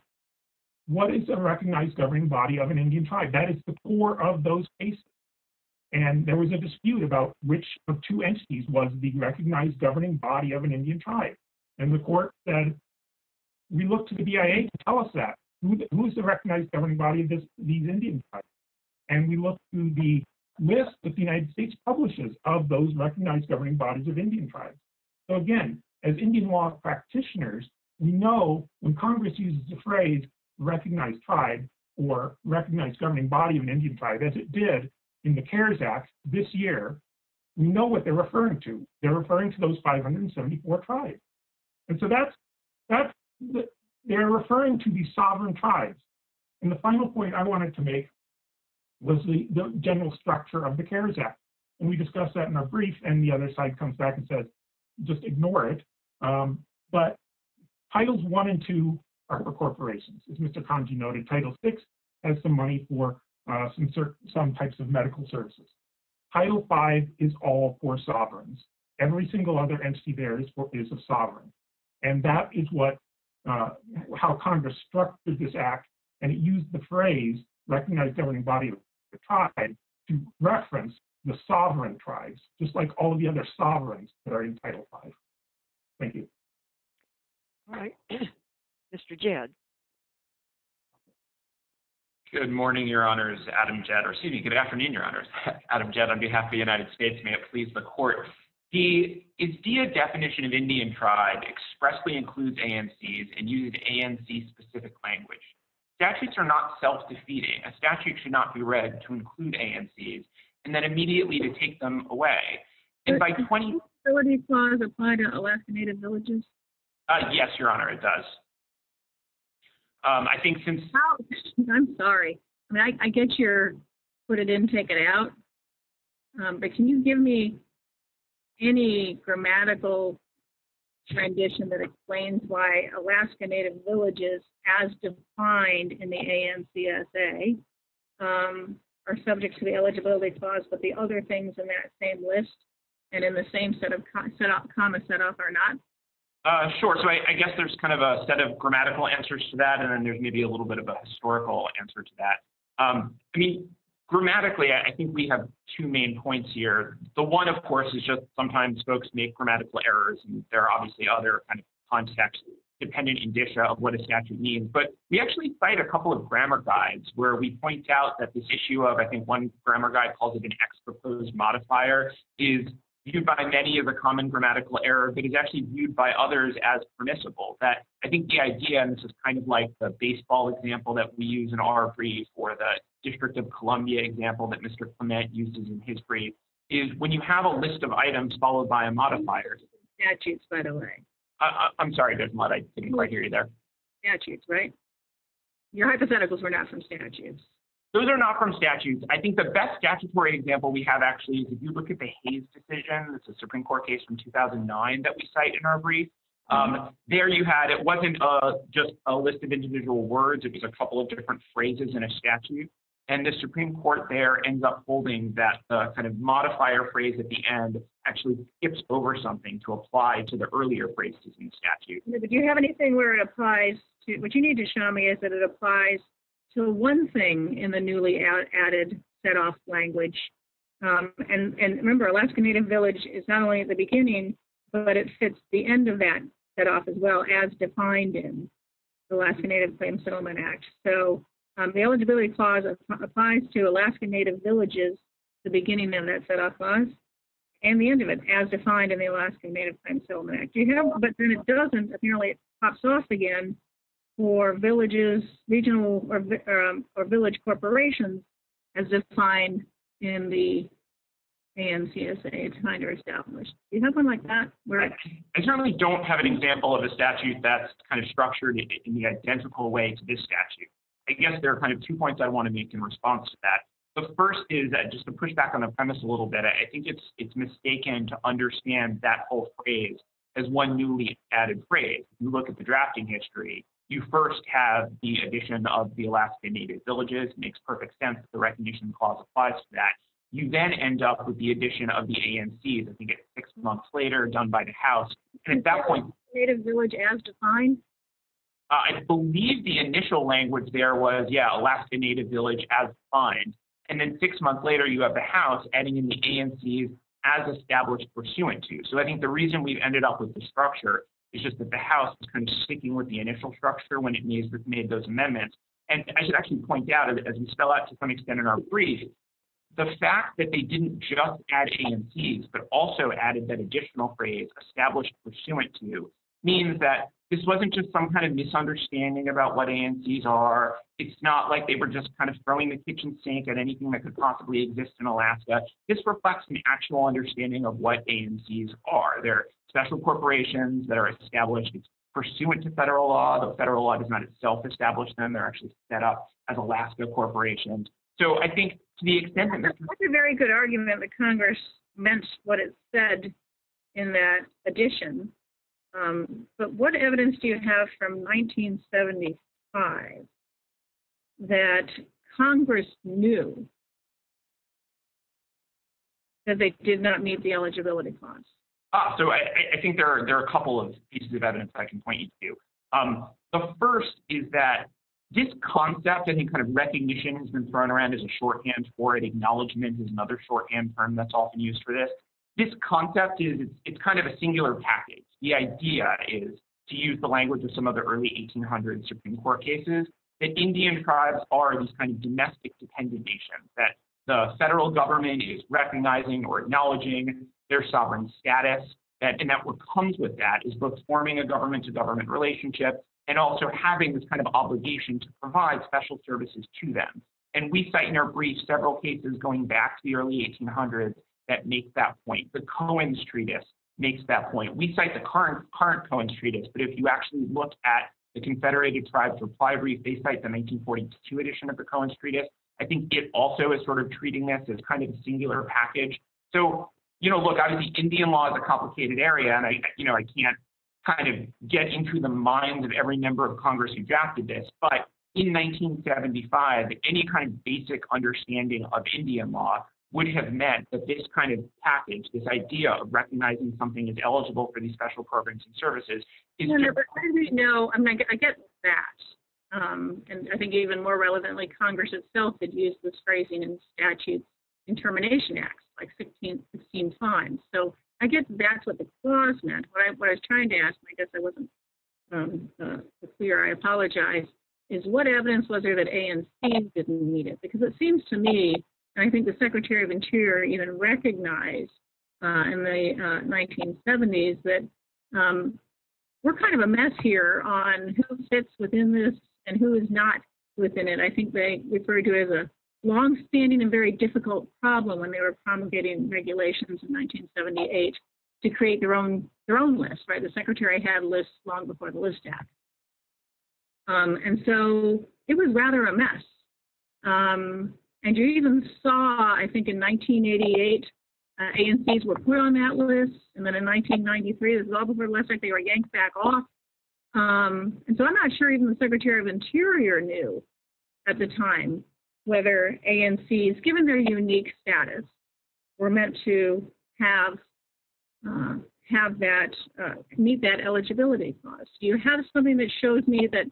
what is a recognized governing body of an Indian tribe? That is the core of those cases. And there was a dispute about which of two entities was the recognized governing body of an Indian tribe. And the court said, we look to the BIA to tell us that. Who, who is the recognized governing body of this, these Indian tribes? And we look to the list that the United States publishes of those recognized governing bodies of Indian tribes. So again, as Indian law practitioners, we know when Congress uses the phrase recognized tribe or recognized governing body of an Indian tribe, as it did in the CARES Act this year, we know what they're referring to. They're referring to those 574 tribes. And so that's, that's the, they're referring to these sovereign tribes. And the final point I wanted to make was the, the general structure of the CARES Act. And we discussed that in our brief, and the other side comes back and says, just ignore it. Um, but titles one and two are for corporations. As Mr. Kanji noted, Title six has some money for uh, some, some types of medical services. Title five is all for sovereigns. Every single other entity there is, for, is a sovereign. And that is what, uh, how Congress structured this act. And it used the phrase recognized governing body of the tribe to reference the sovereign tribes, just like all of the other sovereigns that are in Title V. Thank you. All right. Mr. Jed. Good morning, Your Honors. Adam Jed, or excuse me, good afternoon, Your Honors. Adam Jed on behalf of the United States. May it please the court. The ISDEA definition of Indian tribe expressly includes ANCs and uses ANC-specific language. Statutes are not self-defeating. A statute should not be read to include ANCs and then immediately to take them away. And by 20... Ability clause apply to Alaska Native villages? Uh, yes, Your Honor, it does. Um, I think since... How, I'm sorry. I mean, I, I get your put it in, take it out. Um, but can you give me any grammatical rendition that explains why Alaska Native villages, as defined in the ANCSA, um, are subject to the eligibility clause, but the other things in that same list and in the same set of co- set up, comma set off are not? Uh, sure. So I, I, guess there's kind of a set of grammatical answers to that, and then there's maybe a little bit of a historical answer to that. Um, I mean, grammatically, I think we have two main points here. The one, of course, is just sometimes folks make grammatical errors, and there are obviously other kind of context dependent indicia of what a statute means. But we actually cite a couple of grammar guides where we point out that this issue of, I think one grammar guide calls it an ex proposed modifier, is viewed by many as a common grammatical error, but is actually viewed by others as permissible. That I think the idea, and this is kind of like the baseball example that we use in our brief or the District of Columbia example that Mr. Clement uses in his brief, is when you have a list of items followed by a modifier. Statutes, by the way. I, I, I'm sorry, there's Mud, I didn't quite hear you there. Statutes, right? Your hypotheticals were not from statutes. Those are not from statutes. I think the best statutory example we have actually is if you look at the Hayes decision, it's a Supreme Court case from 2009 that we cite in our brief. Um, there you had, it wasn't uh, just a list of individual words, it was a couple of different phrases in a statute. And the Supreme Court there ends up holding that the kind of modifier phrase at the end actually skips over something to apply to the earlier phrases in the statute. Do you have anything where it applies to, what you need to show me is that it applies to one thing in the newly out- added set-off language. Um, and, and remember, Alaska Native Village is not only at the beginning, but it fits the end of that set-off as well as defined in the Alaska Native Claims Settlement Act. So um, the eligibility clause ap- applies to Alaska Native villages, the beginning of that set-off clause, and the end of it, as defined in the Alaska Native Claims Settlement Act. You have, but then it doesn't. Apparently, it pops off again for villages, regional or um, or village corporations, as defined in the ANCSA, defined or established. Do you have one like that where? it- I certainly don't have an example of a statute that's kind of structured in the identical way to this statute. I guess there are kind of two points I want to make in response to that. The first is uh, just to push back on the premise a little bit. I I think it's it's mistaken to understand that whole phrase as one newly added phrase. If you look at the drafting history, you first have the addition of the Alaska Native villages. Makes perfect sense that the recognition clause applies to that. You then end up with the addition of the ANCs. I think it's six months later, done by the House. And at that point, Native village as defined? uh, I believe the initial language there was, yeah, Alaska Native Village as defined. And then six months later, you have the House adding in the ANCs as established pursuant to. So I think the reason we've ended up with the structure is just that the House is kind of sticking with the initial structure when it made, made those amendments. And I should actually point out, as we spell out to some extent in our brief, the fact that they didn't just add ANCs, but also added that additional phrase, established pursuant to, means that this wasn't just some kind of misunderstanding about what ANCs are. It's not like they were just kind of throwing the kitchen sink at anything that could possibly exist in Alaska. This reflects an actual understanding of what ANCs are. They're special corporations that are established pursuant to federal law. The federal law does not itself establish them. They're actually set up as Alaska corporations. So I think to the extent that. That's a very good argument that Congress meant what it said in that addition. Um, but what evidence do you have from 1975 that Congress knew that they did not meet the eligibility clause? Ah, so I, I- think there are, there are a couple of pieces of evidence I can point you to. Um, the first is that this concept, I think kind of recognition has been thrown around as a shorthand for it. Acknowledgement is another shorthand term that's often used for this. This concept is, it's, kind of a singular package. The idea is to use the language of some of the early 1800s Supreme Court cases, that Indian tribes are these kind of domestic dependent nations, that the federal government is recognizing or acknowledging their sovereign status, that, and that what comes with that is both forming a government to government relationship and also having this kind of obligation to provide special services to them. And we cite in our brief several cases going back to the early 1800s that make that point. The Cohen's Treatise makes that point. We cite the current, current Cohen's Treatise, but if you actually look at the Confederated Tribes reply brief, they cite the 1942 edition of the Cohen's Treatise. I think it also is sort of treating this as kind of a singular package. So, you know, look, obviously Indian law is a complicated area, and I, you know, I can't kind of get into the minds of every member of Congress who drafted this, but in 1975, any kind of basic understanding of Indian law would have meant that this kind of package, this idea of recognizing something as eligible for these special programs and services is No, no, but how do we know, I mean, I get, I that. Um, and I think even more relevantly, Congress itself had used this phrasing in statutes in termination acts, like 16, 16 times. So I guess that's what the clause meant. What I, what I was trying to ask, and I guess I wasn't um, uh, clear, I apologize, is what evidence was there that A and C didn't need it? Because it seems to me, and I think the Secretary of Interior even recognized uh, in the uh, 1970s that um, we're kind of a mess here on who fits within this and who is not within it. I think they referred to it as a long-standing and very difficult problem when they were promulgating regulations in 1978 to create their own their own list. Right, the secretary had lists long before the List Act, um, and so it was rather a mess. Um, and you even saw, I think, in 1988, uh, ANCs were put on that list, and then in 1993, this is all before List they were yanked back off. Um, and so I'm not sure even the Secretary of Interior knew at the time whether ANCs, given their unique status, were meant to have uh, have that uh, meet that eligibility clause. Do you have something that shows me that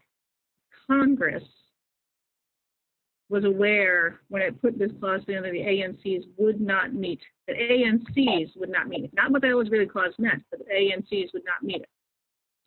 Congress was aware when it put this clause in that the ANCs would not meet that ANCs would not meet it, not what that was really clause meant, but the ANCs would not meet it.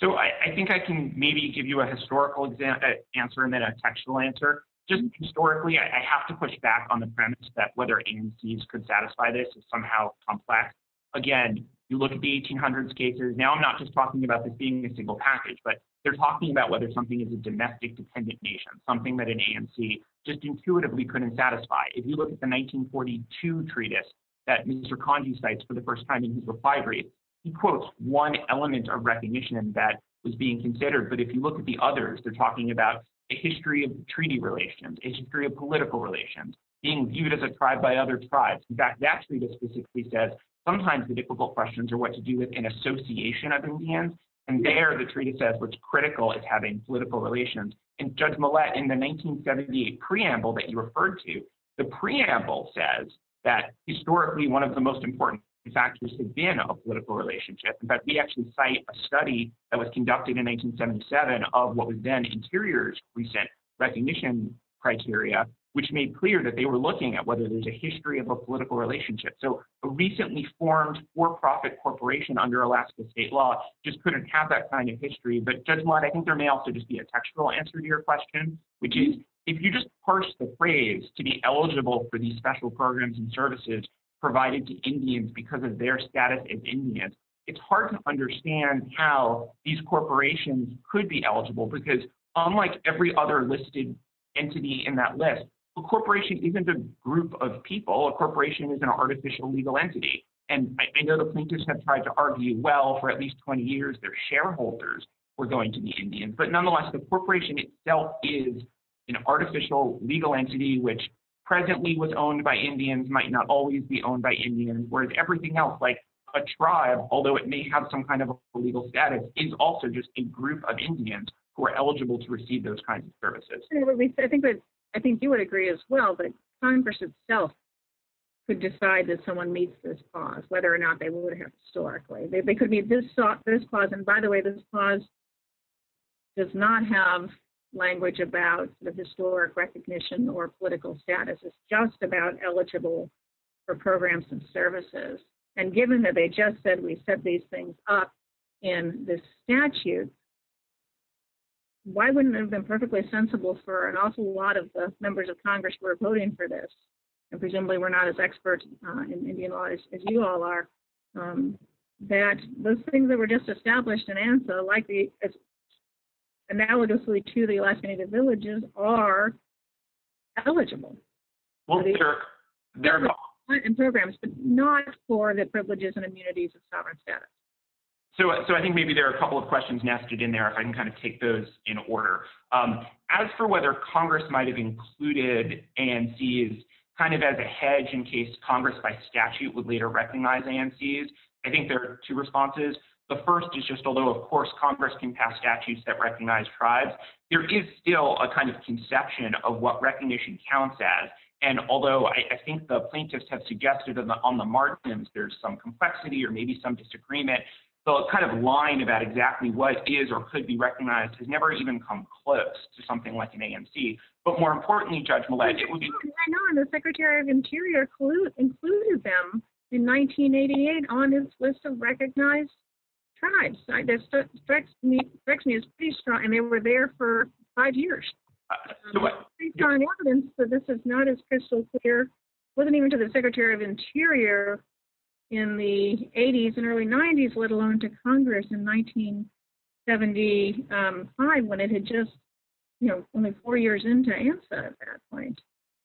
So I, I think I can maybe give you a historical exam, uh, answer and then a textual answer. Just historically, I, I have to push back on the premise that whether ANCs could satisfy this is somehow complex. Again, you look at the 1800s cases. Now, I'm not just talking about this being a single package, but they're talking about whether something is a domestic dependent nation, something that an ANC just intuitively couldn't satisfy. If you look at the 1942 treatise that Mr. Kanji cites for the first time in his reply brief, he quotes one element of recognition that was being considered. But if you look at the others, they're talking about a history of treaty relations, a history of political relations, being viewed as a tribe by other tribes. In fact, that treatise specifically says sometimes the difficult questions are what to do with an association of Indians. And there, the treaty says what's critical is having political relations. And Judge Millett, in the 1978 preamble that you referred to, the preamble says that historically one of the most important factors have been a political relationship. In fact, we actually cite a study that was conducted in 1977 of what was then Interior's recent recognition criteria, which made clear that they were looking at whether there's a history of a political relationship. So a recently formed for-profit corporation under Alaska state law just couldn't have that kind of history. But Judge Millett, I think there may also just be a textual answer to your question, which is if you just parse the phrase to be eligible for these special programs and services, provided to Indians because of their status as Indians, it's hard to understand how these corporations could be eligible because unlike every other listed entity in that list, a corporation isn't a group of people. A corporation is an artificial legal entity. And I, I know the plaintiffs have tried to argue, well, for at least 20 years, their shareholders were going to be Indians. But nonetheless, the corporation itself is an artificial legal entity which presently was owned by Indians might not always be owned by Indians, whereas everything else, like a tribe, although it may have some kind of a legal status, is also just a group of Indians who are eligible to receive those kinds of services. I think that I think you would agree as well that Congress itself could decide that someone meets this clause, whether or not they would have historically. They, they could meet this this clause, and by the way, this clause does not have language about the historic recognition or political status. It's just about eligible for programs and services. And given that they just said we set these things up in this statute, why wouldn't it have been perfectly sensible for an awful lot of the members of Congress who are voting for this, and presumably we're not as expert uh, in Indian law as, as, you all are, um, that those things that were just established in ANCSA, like the as analogously to the Alaska Native villages, are eligible. Well, they're, they're and programs, but not for the privileges and immunities of sovereign status. So, so I think maybe there are a couple of questions nested in there, if I can kind of take those in order. Um, as for whether Congress might have included ANCs kind of as a hedge in case Congress by statute would later recognize ANCs, I think there are two responses. The first is just, although of course Congress can pass statutes that recognize tribes, there is still a kind of conception of what recognition counts as. And although I, I think the plaintiffs have suggested on the, on the margins there's some complexity or maybe some disagreement, the kind of line about exactly what is or could be recognized has never even come close to something like an ANC. But more importantly, Judge Millett, it would be. I know, and the Secretary of Interior included them in 1988 on his list of recognized tribes. I, that strikes me, strikes me as pretty strong, and they were there for five years. Uh, Um, So what, Pretty strong evidence that this is not as crystal clear, wasn't even to the Secretary of Interior in the 80s and early 90s, let alone to Congress in 1975 when it had just, you know, only four years into ANCSA at that point.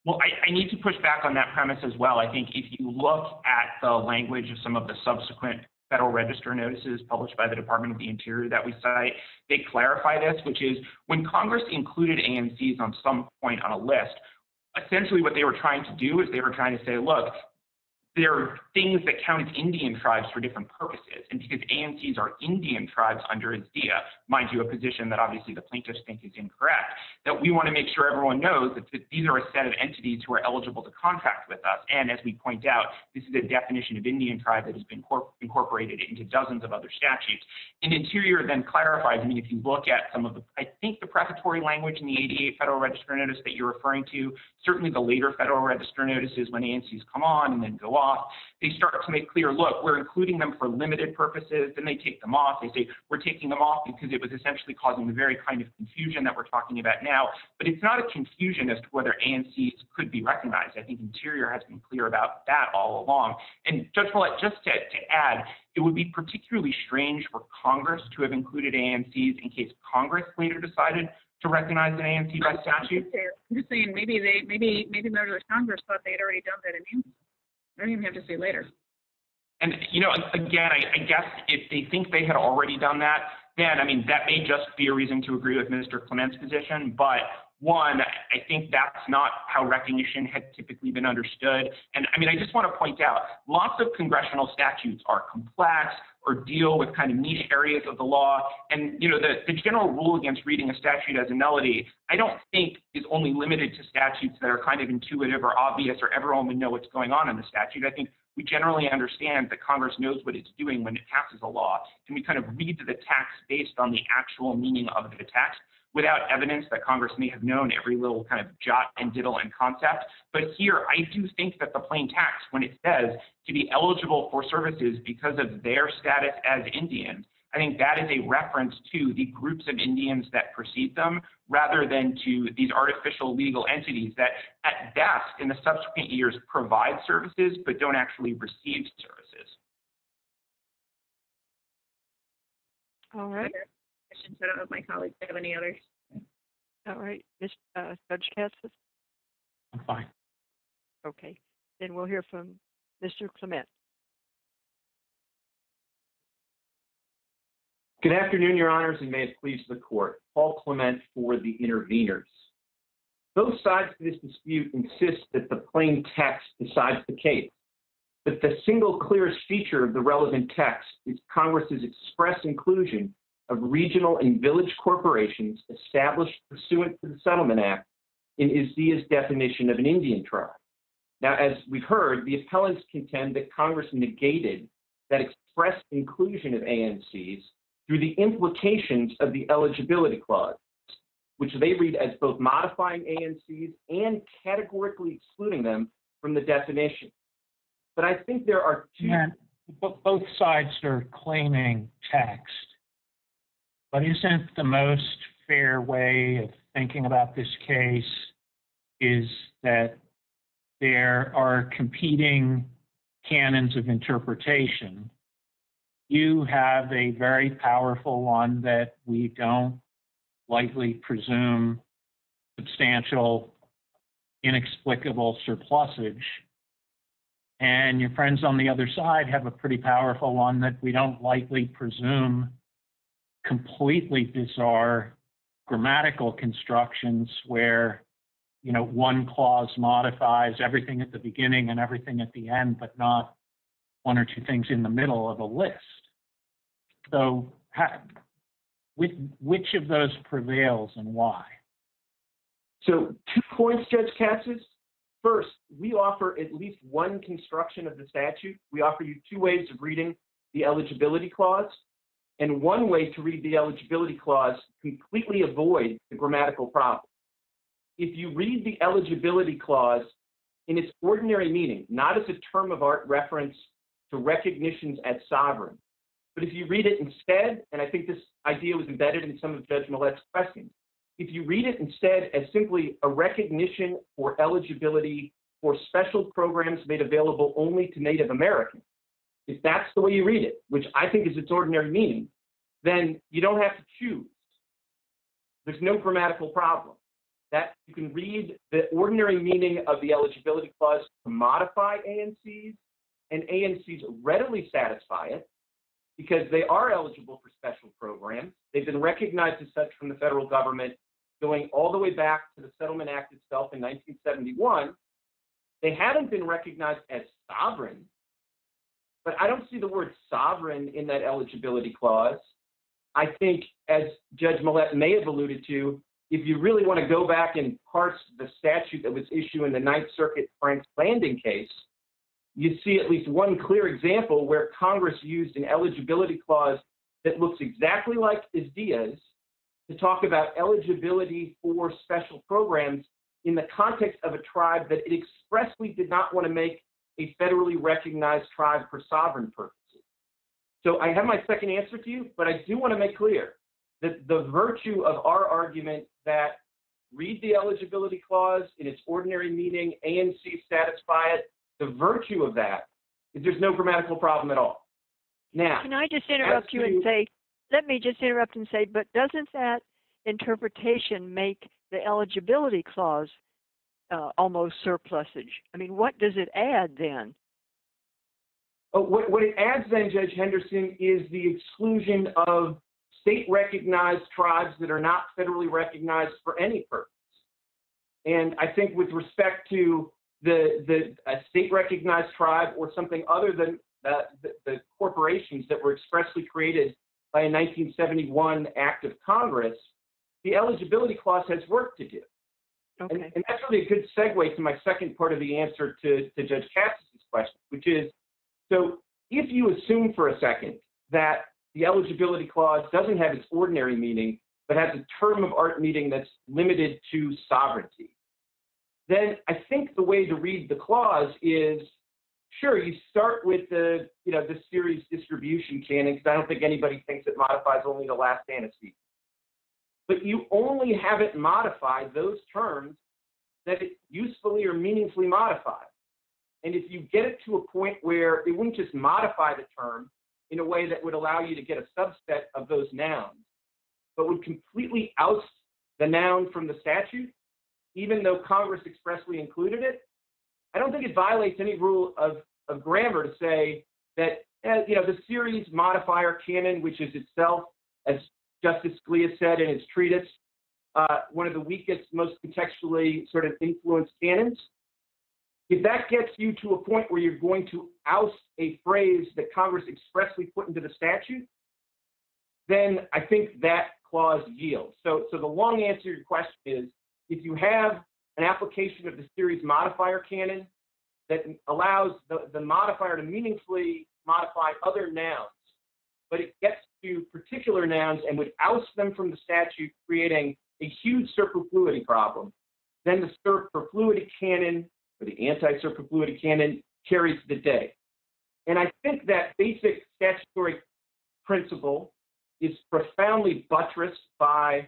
Well, I, I need to push back on that premise as well. I think if you look at the language of some of the subsequent Federal Register notices published by the Department of the Interior that we cite, they clarify this, which is when Congress included ANCs on some point on a list, essentially what they were trying to do is they were trying to say, look, there are things that count as Indian tribes for different purposes. And because ANCs are Indian tribes under ISDEA, mind you, a position that obviously the plaintiffs think is incorrect, that we want to make sure everyone knows that these are a set of entities who are eligible to contract with us. And as we point out, this is a definition of Indian tribe that has been corp- incorporated into dozens of other statutes. And Interior then clarifies, I mean, if you look at some of the, I think the prefatory language in the 88 Federal Register notice that you're referring to, certainly the later Federal Register notices when ANCs come on and then go off, they start to make clear, look, we're including them for limited purposes, then they take them off. They say, we're taking them off because it was essentially causing the very kind of confusion that we're talking about now. But it's not a confusion as to whether ANCs could be recognized. I think Interior has been clear about that all along. And Judge Millett, just to, to add, it would be particularly strange for Congress to have included ANCs in case Congress later decided to recognize an ANC by statute. I'm just saying, maybe they, maybe, maybe members of Congress thought they had already done that in. I don't even have to say later. And, you know, again, I, I guess if they think they had already done that, then, I mean, that may just be a reason to agree with Mr. Clement's position. But one, I think that's not how recognition had typically been understood. And I mean, I just want to point out, lots of congressional statutes are complex or deal with kind of niche areas of the law. And, you know, the, the general rule against reading a statute as a nullity, I don't think is only limited to statutes that are kind of intuitive or obvious or everyone would know what's going on in the statute. I think we generally understand that Congress knows what it's doing when it passes a law, and we kind of read the text based on the actual meaning of the text without evidence that Congress may have known every little kind of jot and diddle and concept. But here, I do think that the plain text, when it says to be eligible for services because of their status as Indians, I think that is a reference to the groups of Indians that precede them rather than to these artificial legal entities that at best in the subsequent years provide services but don't actually receive services. All right, Questions? I don't know if my colleagues have any others. all right. Ms. uh, Judge Katsas? I'm fine. Okay, then we'll hear from Mr. Clement. Good afternoon, Your Honors, and may it please the Court. Paul Clement for the interveners. Both sides to this dispute insist that the plain text decides the case, but the single clearest feature of the relevant text is Congress's express inclusion of regional and village corporations established pursuant to the Settlement Act in ISDEA's definition of an Indian tribe. Now, as we've heard, the appellants contend that Congress negated that express inclusion of ANCs through the implications of the eligibility clause, which they read as both modifying ANCs and categorically excluding them from the definition. But I think there are two. Yeah, both sides are claiming text. But isn't the most fair way of thinking about this case is that there are competing canons of interpretation? You have a very powerful one that we don't lightly presume substantial, inexplicable surplusage. And your friends on the other side have a pretty powerful one that we don't lightly presume completely bizarre grammatical constructions where, you know, one clause modifies everything at the beginning and everything at the end, but not one or two things in the middle of a list. So ha- which, which of those prevails and why? So two points, Judge Katsas. First, we offer at least one construction of the statute. We offer you two ways of reading the eligibility clause. And one way to read the eligibility clause completely avoids the grammatical problem. If you read the eligibility clause in its ordinary meaning, not as a term of art reference to recognitions as sovereign, But if you read it instead, and I think this idea was embedded in some of Judge Millett's questions, if you read it instead as simply a recognition for eligibility for special programs made available only to Native Americans, if that's the way you read it, which I think is its ordinary meaning, then you don't have to choose. There's no grammatical problem. That you can read the ordinary meaning of the eligibility clause to modify ANCs, and ANCs readily satisfy it because they are eligible for special programs. They've been recognized as such from the federal government going all the way back to the Settlement Act itself in 1971. They haven't been recognized as sovereign, but I don't see the word sovereign in that eligibility clause. I think, as Judge Millett may have alluded to, if you really want to go back and parse the statute that was issued in the Ninth Circuit Frank's Landing case, you see at least one clear example where Congress used an eligibility clause that looks exactly like ISDEA's to talk about eligibility for special programs in the context of a tribe that it expressly did not want to make a federally recognized tribe for sovereign purposes. So I have my second answer to you, but I do want to make clear that the virtue of our argument that read the eligibility clause in its ordinary meaning, ANC satisfy it, the virtue of that is there's no grammatical problem at all. Now, Can I just interrupt you and say, let me just interrupt and say, but doesn't that interpretation make the eligibility clause uh, almost surplusage? I mean, what does it add then? Oh, what, what it adds then, Judge Henderson, is the exclusion of state recognized tribes that are not federally recognized for any purpose. And I think with respect to the, the a state recognized tribe or something other than the, the, the corporations that were expressly created by a 1971 act of Congress, the eligibility clause has work to do. And, Okay. and that's really a good segue to my second part of the answer to, to Judge Katsas' question, which is, so if you assume for a second that the eligibility clause doesn't have its ordinary meaning, but has a term of art meaning that's limited to sovereignty, then I think the way to read the clause is, sure, you start with the, you know, the series distribution canon, because I don't think anybody thinks it modifies only the last antecedent but you only have it modify those terms that it usefully or meaningfully modifies. And if you get it to a point where it wouldn't just modify the term in a way that would allow you to get a subset of those nouns, but would completely oust the noun from the statute, even though Congress expressly included it, I don't think it violates any rule of, of grammar to say that, eh, you know, the series modifier canon, which is itself, as Justice Scalia said in his treatise, uh, one of the weakest, most contextually sort of influenced canons. If that gets you to a point where you're going to oust a phrase that Congress expressly put into the statute, then I think that clause yields. So, so the long answer to your question is, if you have an application of the series modifier canon that allows the, the modifier to meaningfully modify other nouns, but it gets to particular nouns and would oust them from the statute, creating a huge superfluity problem, then the superfluity canon or the anti-superfluity canon carries the day. And I think that basic statutory principle is profoundly buttressed by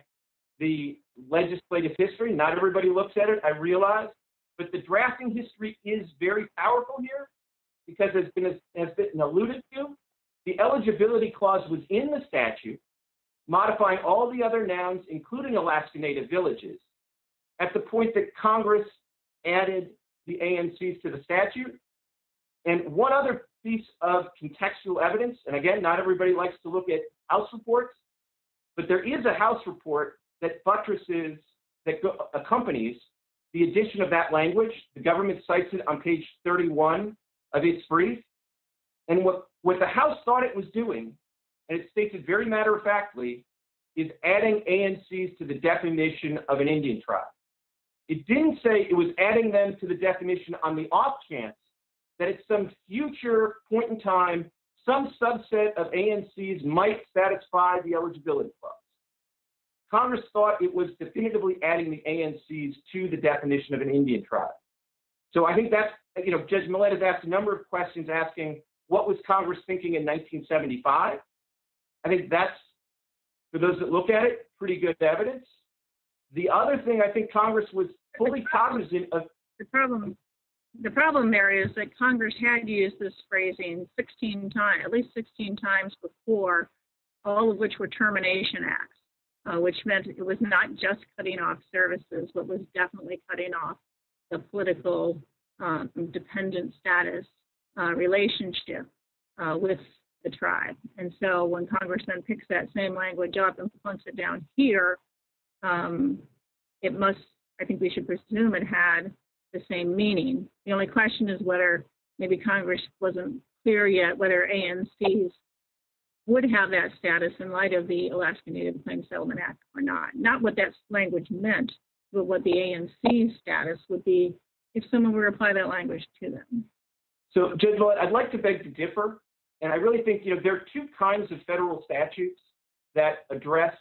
the legislative history. Not everybody looks at it, I realize, but the drafting history is very powerful here because been has been alluded to. The eligibility clause was in the statute, modifying all the other nouns, including Alaska Native villages, at the point that Congress added the ANCs to the statute. And one other piece of contextual evidence, and again, not everybody likes to look at House reports, but there is a House report that buttresses, that go, accompanies the addition of that language. The government cites it on page 31 of its brief. And what, what the House thought it was doing, and it states it very matter of factly, is adding ANCs to the definition of an Indian tribe. It didn't say it was adding them to the definition on the off chance that at some future point in time, some subset of ANCs might satisfy the eligibility clause. Congress thought it was definitively adding the ANCs to the definition of an Indian tribe. So I think that's, you know, Judge Millett has asked a number of questions asking what was Congress thinking in 1975? I think that's, for those that look at it, pretty good evidence. The other thing I think Congress was fully cognizant of, The problem, the problem there is that Congress had used this phrasing 16 times, at least 16 times before, all of which were termination acts, uh, which meant it was not just cutting off services, but was definitely cutting off the political um, dependent status uh, relationship uh, with the tribe. And so when Congress then picks that same language up and plunks it down here, um, it must, I think we should presume it had the same meaning. The only question is whether maybe Congress wasn't clear yet whether ANCs would have that status in light of the Alaska Native Claims Settlement Act or not. Not what that language meant, but what the ANC status would be if someone were to apply that language to them. So Judge Millett, I'd like to beg to differ. And I really think, you know, there are two kinds of federal statutes that address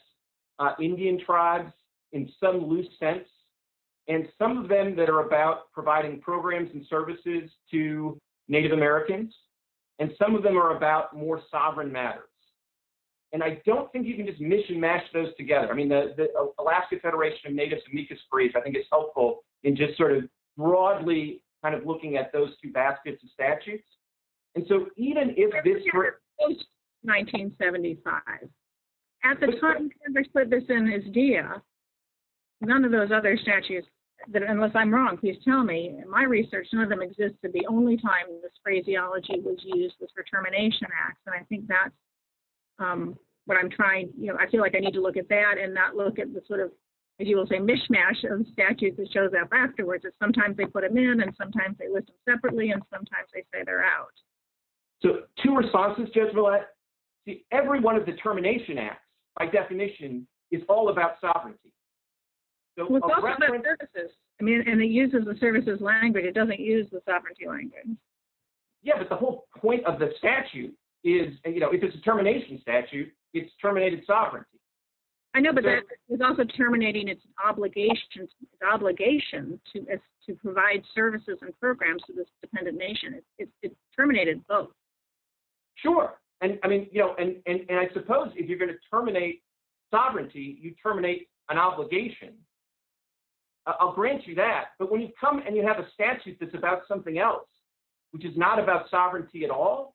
uh, Indian tribes in some loose sense, and some of them that are about providing programs and services to Native Americans, and some of them are about more sovereign matters. And I don't think you can just mish and mash those together. I mean, the, the Alaska Federation of Natives amicus brief, I think, is helpful in just sort of broadly kind of looking at those two baskets of statutes. And so even if this were, Post 1975. At the time Congress put this in ISDEA, none of those other statutes, that unless I'm wrong, please tell me, in my research, none of them existed. The only time this phraseology was used was for termination acts. And I think that's um, what I'm trying, you know, I feel like I need to look at that and not look at the sort of, as you will say, mishmash of statutes that shows up afterwards. That sometimes they put them in and sometimes they list them separately and sometimes they say they're out. so two responses, Judge Millett. See, every one of the termination acts, by definition, is all about sovereignty. So Well, it's also about reference, services. I mean, and it uses the services language. It doesn't use the sovereignty language. yeah, but the whole point of the statute is, you know, if it's a termination statute, it's terminated sovereignty. I know, but So- that is also terminating its obligation, its obligation to, as- to provide services and programs to this dependent nation. It, it, it terminated both. Sure. And I mean, you know, and, and, and I suppose if you're going to terminate sovereignty, you terminate an obligation. I'll grant you that. But when you come and you have a statute that's about something else, which is not about sovereignty at all,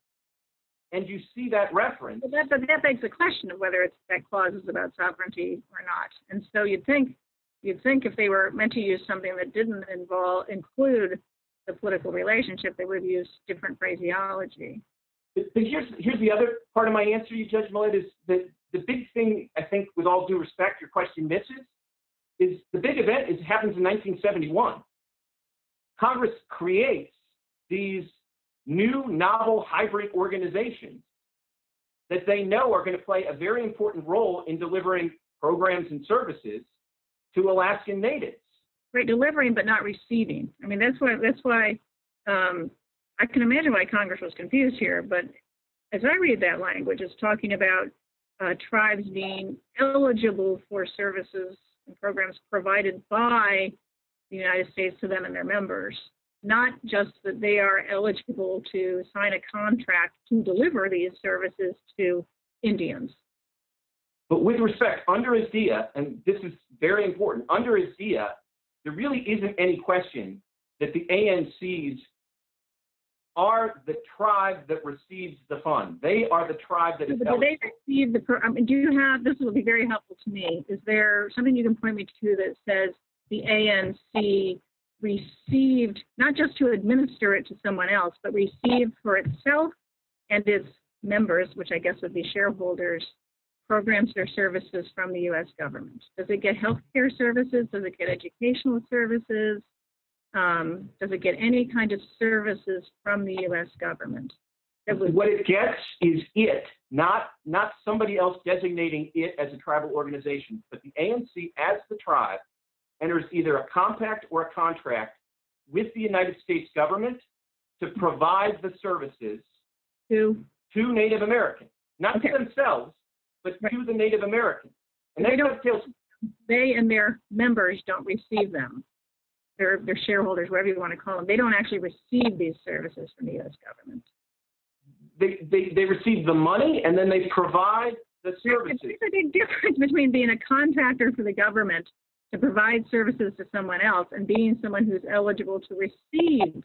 and you see that reference, But that, but that begs the question of whether it's, that clause is about sovereignty or not. And so you'd think, you'd think if they were meant to use something that didn't involve, include the political relationship, they would have used different phraseology. But but here's here's the other part of my answer you, Judge Millett, is that the big thing I think, with all due respect, your question misses, is the big event is happens in 1971. Congress creates these new novel hybrid organizations that they know are going to play a very important role in delivering programs and services to Alaskan natives. Right, delivering but not receiving. I mean, that's why, that's why, um, I can imagine why Congress was confused here, but as I read that language, it's talking about, uh, tribes being eligible for services and programs provided by the United States to them and their members. Not just that they are eligible to sign a contract to deliver these services to Indians. But with respect, under ISDEA, and this is very important, under ISDEA, there really isn't any question that the ANCs are the tribe that receives the fund. They are the tribe that is But do they receive the, I mean, do you have, this will be very helpful to me, is there something you can point me to that says the ANC received, not just to administer it to someone else, but received for itself and its members, which I guess would be shareholders, programs or services from the U.S. government? Does it get healthcare services? Does it get educational services? Um, does it get any kind of services from the U.S. government? What it gets is it, not, not somebody else designating it as a tribal organization, but the ANC as the tribe enters either a compact or a contract with the United States government to provide the services do to Native Americans, not Okay. to themselves, but to the Native Americans. And They don't- dovetails they and their members don't receive them. Their, their shareholders, whatever you want to call them, they don't actually receive these services from the U.S. government. they, they, they receive the money and then they provide the services. There's a big difference between being a contractor for the government to provide services to someone else and being someone who's eligible to receive,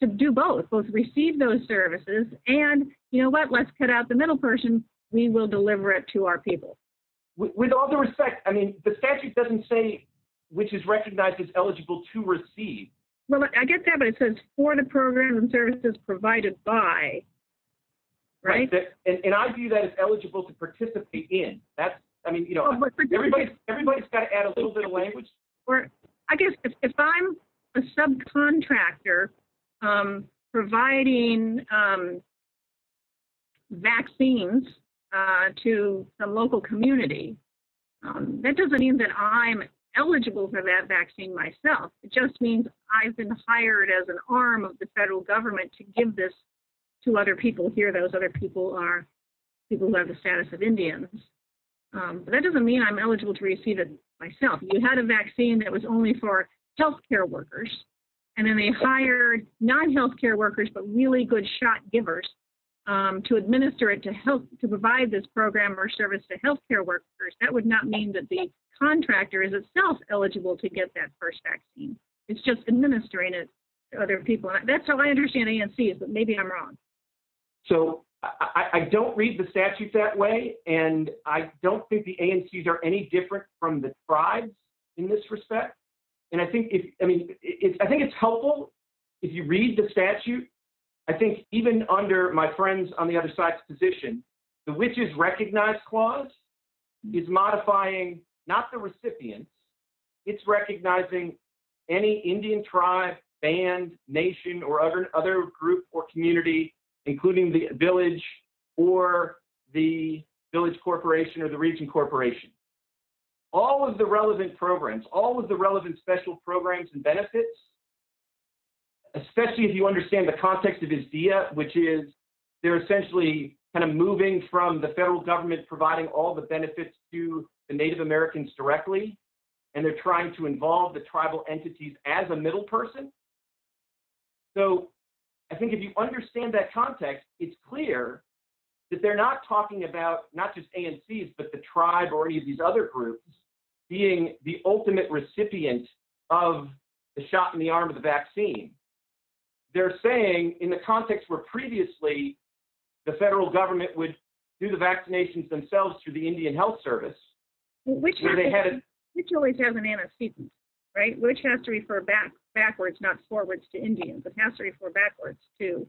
to do both, both receive those services and, you know what, let's cut out the middle person. We will deliver it to our people. With, with all due respect, I mean, the statute doesn't say which is recognized as eligible to receive. Well, I get that, but it says for the programs and services provided by, right? That, and, and I view that as eligible to participate in. Mean, you know, Well, but everybody's, everybody's got to add a little bit of language. or I guess if, if I'm a subcontractor um, providing um, vaccines uh, to some local community, um, that doesn't mean that I'm eligible for that vaccine myself. It just means I've been hired as an arm of the federal government to give this to other people. Here, those other people are people who have the status of Indians. Um, but that doesn't mean I'm eligible to receive it myself. You had a vaccine that was only for healthcare workers, and then they hired non-healthcare workers but really good shot givers um, to administer it to help to provide this program or service to healthcare workers. That would not mean that the contractor is itself eligible to get that first vaccine. It's just administering it to other people. And that's how I understand ANCs, but maybe I'm wrong. So I, I don't read the statute that way, and I don't think the ANCs are any different from the tribes in this respect. And I think if, I mean, it's I think it's helpful if you read the statute. I think even under my friends on the other side's position, the which is recognized clause is modifying not the recipients, it's recognizing any Indian tribe, band, nation, or other, other group or community, including the village or the village corporation or the region corporation. All of the relevant programs, all of the relevant special programs and benefits, especially if you understand the context of ISDEA, which is they're essentially kind of moving from the federal government providing all the benefits to the Native Americans directly, and they're trying to involve the tribal entities as a middle person. So I think if you understand that context, it's clear that they're not talking about not just ANCs, but the tribe or any of these other groups being the ultimate recipient of the shot in the arm of the vaccine. They're saying, in the context where previously the federal government would do the vaccinations themselves through the Indian Health Service, Which where they had it, which always has an antecedent, right? Which has to refer back backwards, not forwards to Indians. It has to refer backwards to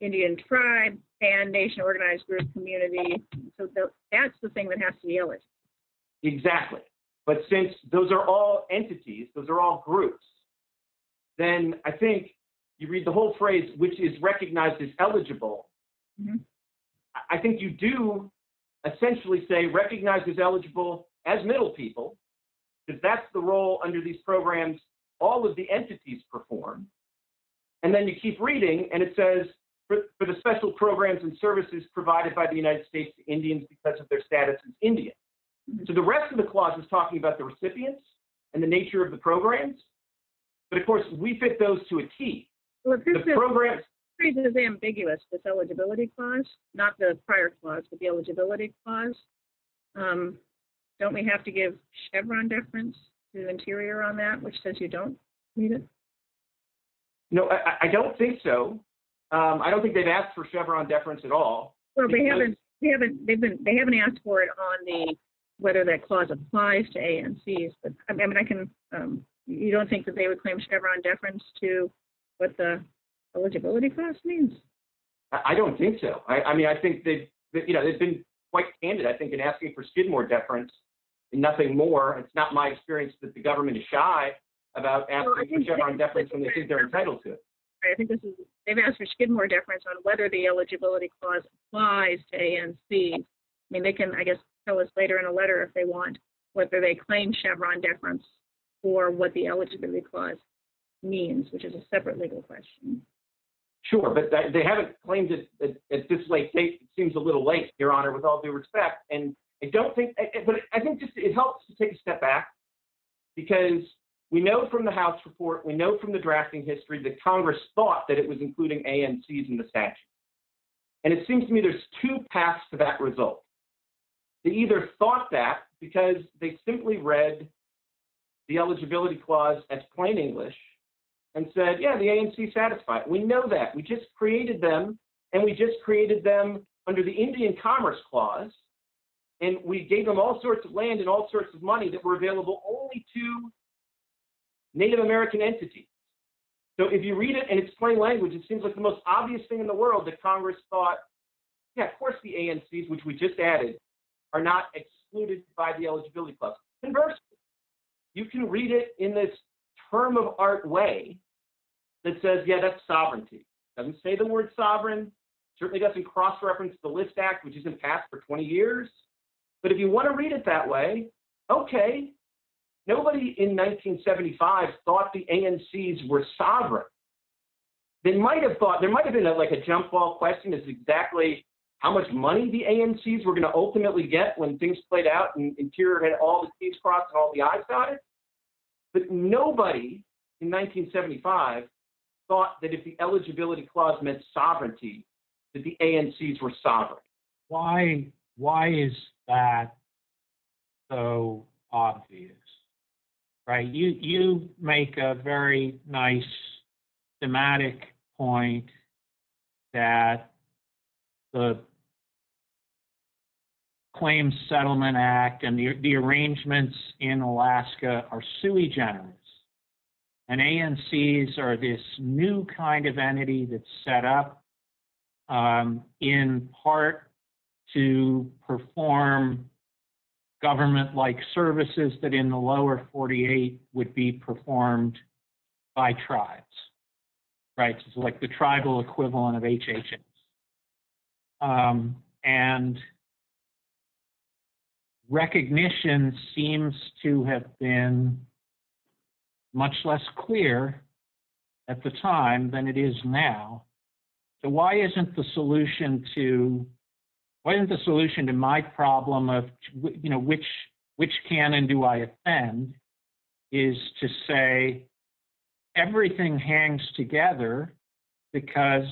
Indian tribe, band, nation, organized group, community. So tho- that's the thing that has to be eligible. Exactly. But since those are all entities, those are all groups, then I think you read the whole phrase, which is recognized as eligible. Mhm. I- I think you do essentially say recognized as eligible as middle people, because that's the role under these programs all of the entities perform. And then you keep reading, and it says, for, for the special programs and services provided by the United States to Indians because of their status as Indian. So the rest of the clause is talking about the recipients and the nature of the programs. But of course, we fit those to a T. Well, if The programs, phrase is ambiguous, this eligibility clause, not the prior clause, but the eligibility clause. Um, don't we have to give Chevron deference to Interior on that, which says you don't need it? no, I, I don't think so. Um, I don't think they've asked for Chevron deference at all. Well, they haven't, they haven't, they've been, they haven't asked for it on the, whether that clause applies to ANCs, but, I mean, I can, um, you don't think that they would claim Chevron deference to what the eligibility clause means? I, don't think so. I, I mean, I think they've, they- you know, they've been quite candid, I think, in asking for Skidmore deference nothing more. It's not my experience that the government is shy about asking for Chevron deference when they think they're entitled to it. I think this is, they've asked for Skidmore deference on whether the eligibility clause applies to ANCs. I mean, they can, I guess, tell us later in a letter if they want, whether they claim Chevron deference or what the eligibility clause means, which is a separate legal question. Sure, but they- haven't claimed it at, at this late date. It seems a little late, Your Honor, with all due respect. And I don't think, but I think just it helps to take a step back because we know from the House report, we know from the drafting history that Congress thought that it was including ANCs in the statute. And it seems to me there's two paths to that result. They either thought that because they simply read the eligibility clause as plain English and said, yeah, the ANC satisfied. We know that. We just created them, and we just created them under the Indian Commerce Clause, and we gave them all sorts of land and all sorts of money that were available only to Native American entities. So if you read it in its plain language, it seems like the most obvious thing in the world that Congress thought, yeah, of course the ANCs, which we just added, are not excluded by the eligibility clause. Conversely, you can read it in this term of art way that says, yeah, that's sovereignty. Doesn't say the word sovereign, certainly doesn't cross-reference the List Act, which isn't passed for 20 years. But if you want to read it that way, okay, nobody in 1975 thought the ANCs were sovereign. They might have thought, there might have been a, like a jump ball question as exactly how much money the ANCs were going to ultimately get when things played out and Interior had all the T's crossed and all the I's dotted. But nobody in 1975 thought that if the eligibility clause meant sovereignty, that the ANCs were sovereign. Why, why is that so obvious? Right? You, you make a very nice thematic point that the Claims Settlement Act and the, the arrangements in Alaska are sui generis. And ANCs are this new kind of entity that's set up um, in part to perform government-like services that in the lower 48 would be performed by tribes, right? It's like the tribal equivalent of HHS. Um, and recognition seems to have been much less clear at the time than it is now. So why isn't the solution to why isn't the solution to my problem of you know which which canon do I offend is to say everything hangs together because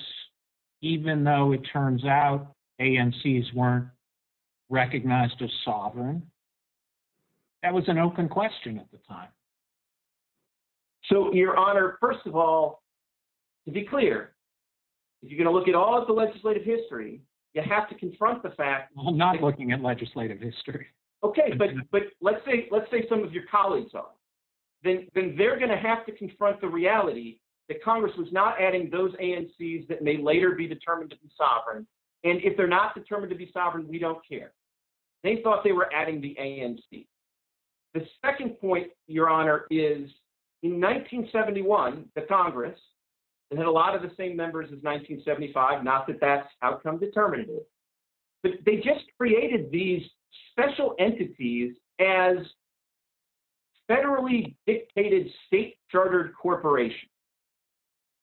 even though it turns out ANCs weren't recognized as sovereign, that was an open question at the time. So, Your Honor, first of all, to be clear, if you're going to look at all of the legislative history, you have to confront the fact. Well, I'm not looking at legislative history. Okay, but but let's say let's say some of your colleagues are. Then then they're going to have to confront the reality that Congress was not adding those ANCs that may later be determined to be sovereign. And if they're not determined to be sovereign, we don't care. They thought they were adding the ANC. The second point, Your Honor, is in 1971, the Congress, that had a lot of the same members as 1975, not that that's outcome determinative, but they just created these special entities as federally dictated state chartered corporations.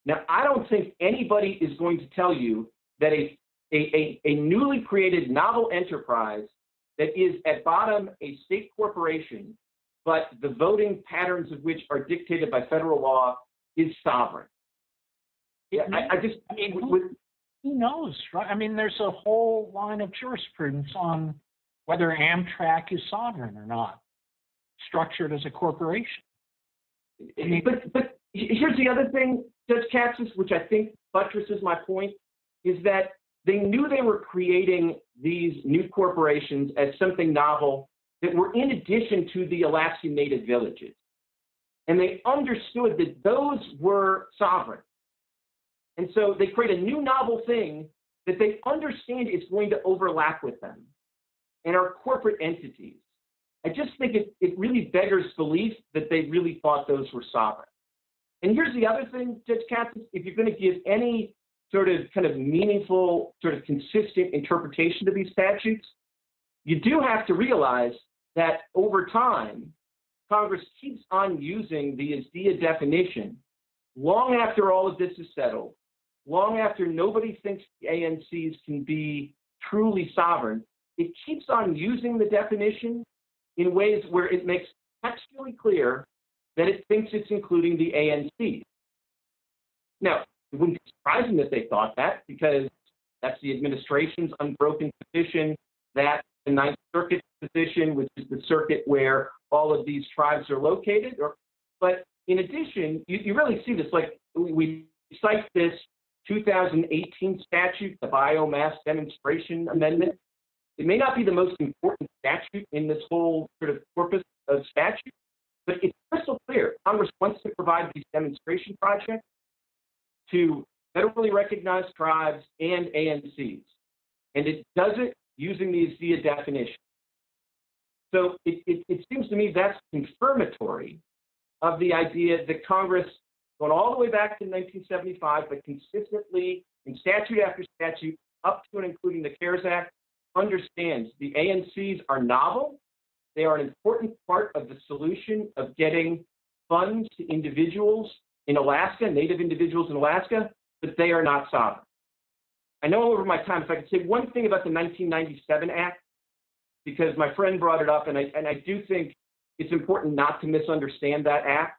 Now, I don't think anybody is going to tell you that a, a, a, a newly created novel enterprise that is at bottom a state corporation but the voting patterns of which are dictated by federal law is sovereign. Yeah, I, I just, I mean, with, who, with, who knows, right? I mean, there's a whole line of jurisprudence on whether Amtrak is sovereign or not, structured as a corporation. I mean, but but here's the other thing, Judge Katsas, which I think buttresses my point, is that they knew they were creating these new corporations as something novel that were in addition to the Alaskan Native villages. And they understood that those were sovereign. And so they create a new novel thing that they understand is going to overlap with them and our corporate entities. I just think it, it really beggars belief that they really thought those were sovereign. And here's the other thing, Judge Katsas, if you're going to give any sort of kind of meaningful, sort of consistent interpretation to these statutes, you do have to realize that over time, Congress keeps on using the ISDEA definition long after all of this is settled, long after nobody thinks the ANCs can be truly sovereign. It keeps on using the definition in ways where it makes textually clear that it thinks it's including the ANCs. Now, it wouldn't be surprising that they thought that because that's the administration's unbroken position that the Ninth Circuit position, which is the circuit where all of these tribes are located. Or, but in addition, you, you really see this, like we cite this 2018 statute, the Biomass Demonstration Amendment. It may not be the most important statute in this whole sort of corpus of statute, but it's crystal clear. Congress wants to provide these demonstration projects to federally recognized tribes and ANCs. And it does it using the ISDEA definition. So it, it, it seems to me that's confirmatory of the idea that Congress, going all the way back to 1975, but consistently in statute after statute, up to and including the CARES Act, understands the ANCs are novel. They are an important part of the solution of getting funds to individuals in Alaska, Native individuals in Alaska, but they are not sovereign. I know over my time, if I could say one thing about the 1997 Act, because my friend brought it up, and I, and I do think it's important not to misunderstand that Act.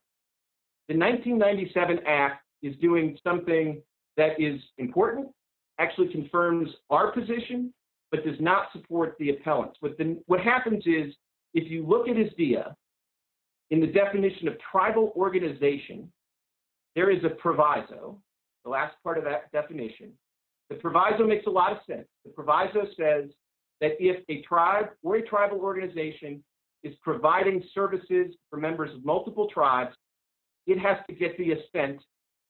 The 1997 Act is doing something that is important, actually confirms our position, but does not support the appellants. What, the, what happens is, if you look at ISDEA, in the definition of tribal organization, there is a proviso, the last part of that definition. The proviso makes a lot of sense. The proviso says that if a tribe or a tribal organization is providing services for members of multiple tribes, it has to get the assent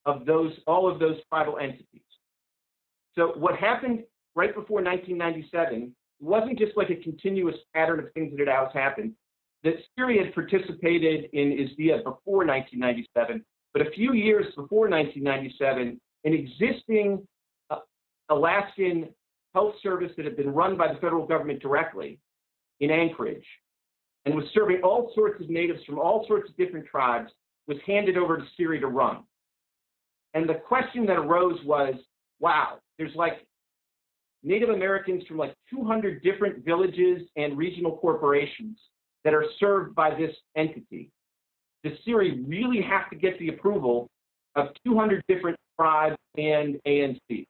of those all of those tribal entities. So what happened right before 1997 wasn't just like a continuous pattern of things that had always happened. That CIRI had participated in ISDEA before 1997, but a few years before 1997, an existing uh, Alaskan health service that had been run by the federal government directly in Anchorage and was serving all sorts of natives from all sorts of different tribes was handed over to CIRI to run. And the question that arose was, wow, there's like Native Americans from like 200 different villages and regional corporations that are served by this entity. Does CIRI really have to get the approval of 200 different tribes and ANC?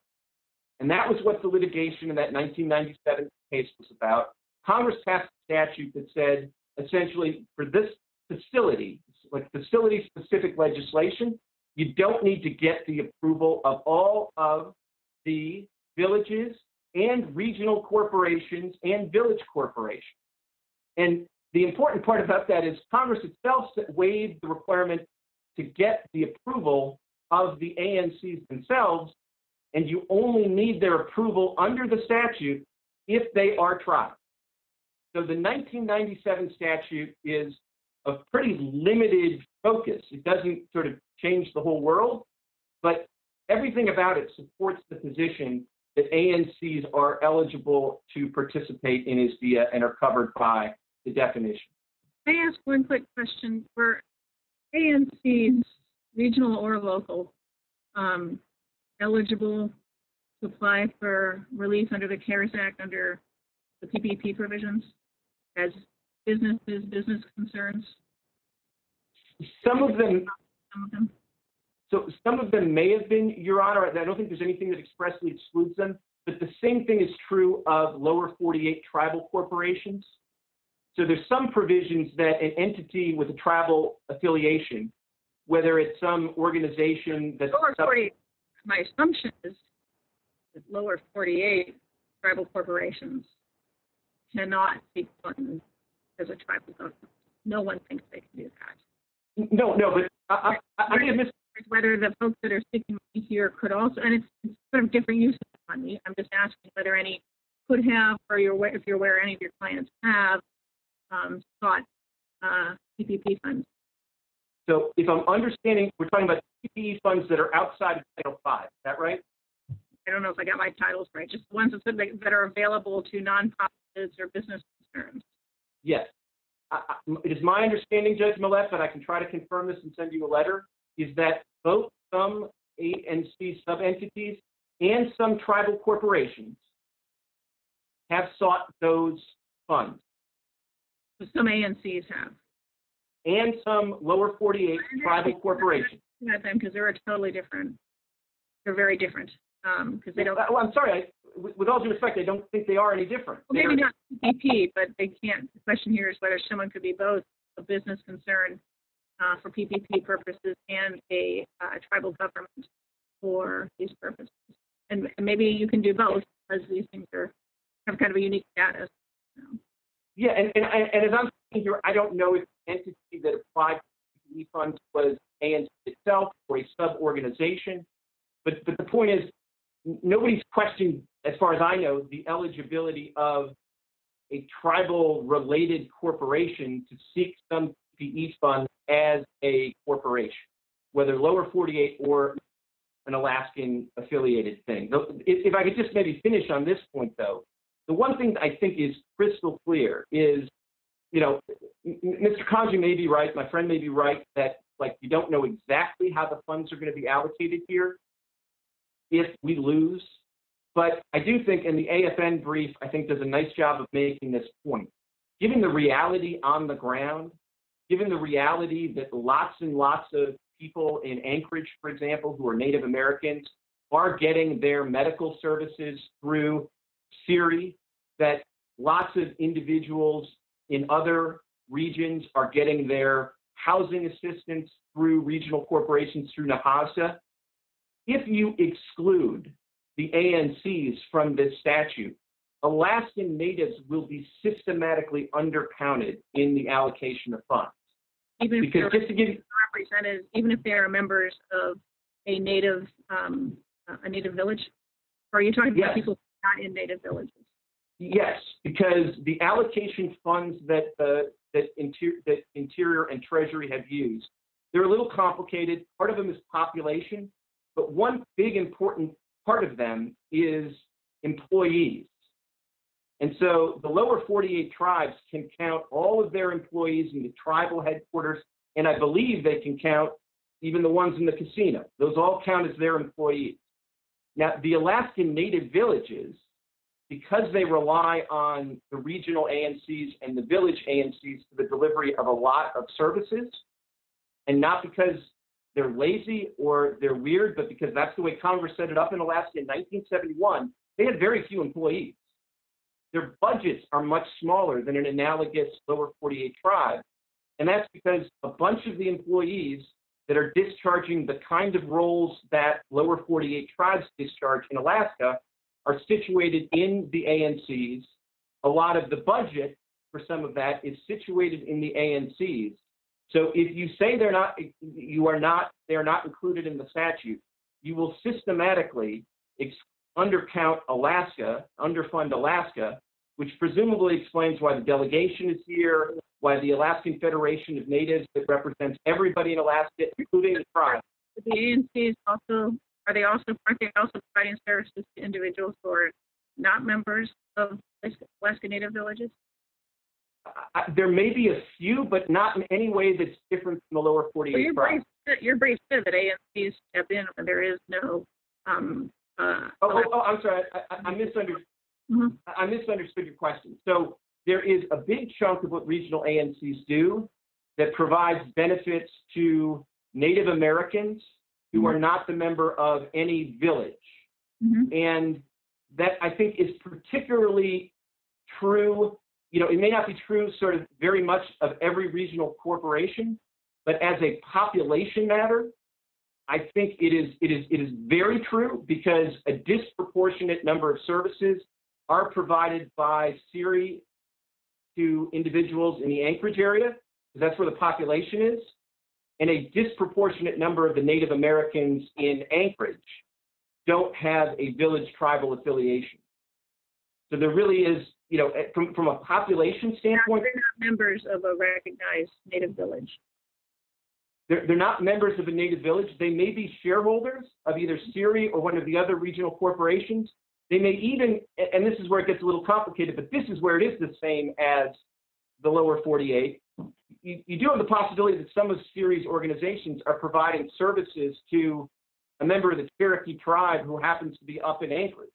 And that was what the litigation in that 1997 case was about. Congress passed a statute that said, essentially, for this facility, like facility specific legislation, you don't need to get the approval of all of the villages and regional corporations and village corporations. And the important part about that is Congress itself waived the requirement to get the approval of the ANCs themselves, and you only need their approval under the statute if they are tribes. So the 1997 statute is a pretty limited focus. It doesn't sort of change the whole world, but everything about it supports the position that ANCs are eligible to participate in ISDEA and are covered by the definition. I ask one quick question? For ANCs, regional or local, um, eligible to apply for relief under the CARES Act under the PPP provisions as businesses, business concerns? Some of them, Some of them? so some of them may have been, Your Honor. I don't think there's anything that expressly excludes them, but the same thing is true of lower 48 tribal corporations. So there's some provisions that an entity with a tribal affiliation, whether it's some organization that's Lower 48, my assumption is that lower 48 tribal corporations cannot be funds as a tribal government. No one thinks they can do that. No, no, but I, I, I have missed. Whether the folks that are seeking money here could also, and it's, it's sort of different uses of money. I'm just asking whether any could have, or you're if you're aware any of your clients have um, sought uh, PPP funds. So if I'm understanding, we're talking about PPP funds that are outside of Title V. Is that right? I don't know if I got my titles right, just the ones that, that are available to nonprofits or business concerns. Yes. I, I, it is my understanding, Judge Millett, but I can try to confirm this and send you a letter, is that both some A and C sub-entities and some tribal corporations have sought those funds, Some ANCs have. and some lower 48 tribal corporations. At them because they're totally different. They're very different because they don't. Uh, well, I'm sorry, I, with, all due respect, I don't think they are any different. Well, maybe not PPP, but they can't, the question here is whether someone could be both a business concern uh, for PPP purposes and a uh, tribal government for these purposes. And maybe you can do both because these things are, have kind of a unique status. you know. Yeah, and, and, and as I'm saying here, I don't know if the entity that applied for PPP funds was ANC itself or a sub-organization. But, but the point is, nobody's questioned, as far as I know, the eligibility of a tribal-related corporation to seek some PPP funds as a corporation, whether lower 48 or an Alaskan affiliated thing. If, I could just maybe finish on this point, though, the one thing I think is crystal clear is, you know, Mr. Kanji may be right, my friend may be right, that like you don't know exactly how the funds are going to be allocated here if we lose. But I do think, in the AFN brief, I think, does a nice job of making this point. Given the reality on the ground, given the reality that lots and lots of people in Anchorage, for example, who are Native Americans, are getting their medical services through CIRI, that lots of individuals in other regions are getting their housing assistance through regional corporations through NAHASDA. If you exclude the ANCs from this statute, Alaskan natives will be systematically undercounted in the allocation of funds. Even if they're just to give you, represented, even if they are members of a native, um, a native village? Or are you talking Yes. about people not in native villages? Yes, because the allocation funds that, uh, that interior, that Interior and Treasury have used, they're a little complicated. Part of them is population, but one big important part of them is employees. And so the lower 48 tribes can count all of their employees in the tribal headquarters, and I believe they can count even the ones in the casino. Those all count as their employees. Now, the Alaskan Native villages, because they rely on the regional ANCs and the village ANCs for the delivery of a lot of services, and not because they're lazy or they're weird, but because that's the way Congress set it up in Alaska in 1971, they had very few employees. Their budgets are much smaller than an analogous lower 48 tribe. And that's because a bunch of the employees that are discharging the kind of roles that lower 48 tribes discharge in Alaska are situated in the ANCs. A lot of the budget for some of that is situated in the ANCs. So if you say they're not, you are not, they're not included in the statute, you will systematically ex- undercount Alaska, underfund Alaska, which presumably explains why the delegation is here, why the Alaskan Federation of Natives that represents everybody in Alaska, including the tribe. The ANCs also, are they also, aren't they also providing services to individuals who are not members of Alaska Native villages? I- There may be a few, but not in any way that's different from the lower Well, 48 your brief, your brief said that ANCs step in when there is no, um, uh. Oh, oh, oh, I'm sorry, I, I- I misunderstood. Mhm. I misunderstood your question. So there is a big chunk of what regional ANCs do that provides benefits to Native Americans who are not the member of any village. Mhm. And that I think is particularly true, you know, it may not be true sort of very much of every regional corporation, but as a population matter, I think it is, it is, it is very true because a disproportionate number of services are provided by CIRI to individuals in the Anchorage area, because that's where the population is, and a disproportionate number of the Native Americans in Anchorage don't have a village tribal affiliation. So there really is, you know, eh, from, from a population standpoint. They're not members of a recognized native village. they're, they're not members of a native village. They may be shareholders of either CIRI or one of the other regional corporations. They may even, and this is where it gets a little complicated, but this is where it is the same as the lower 48. You, you do have the possibility that some of CIRI's organizations are providing services to a member of the Cherokee tribe who happens to be up in Anchorage.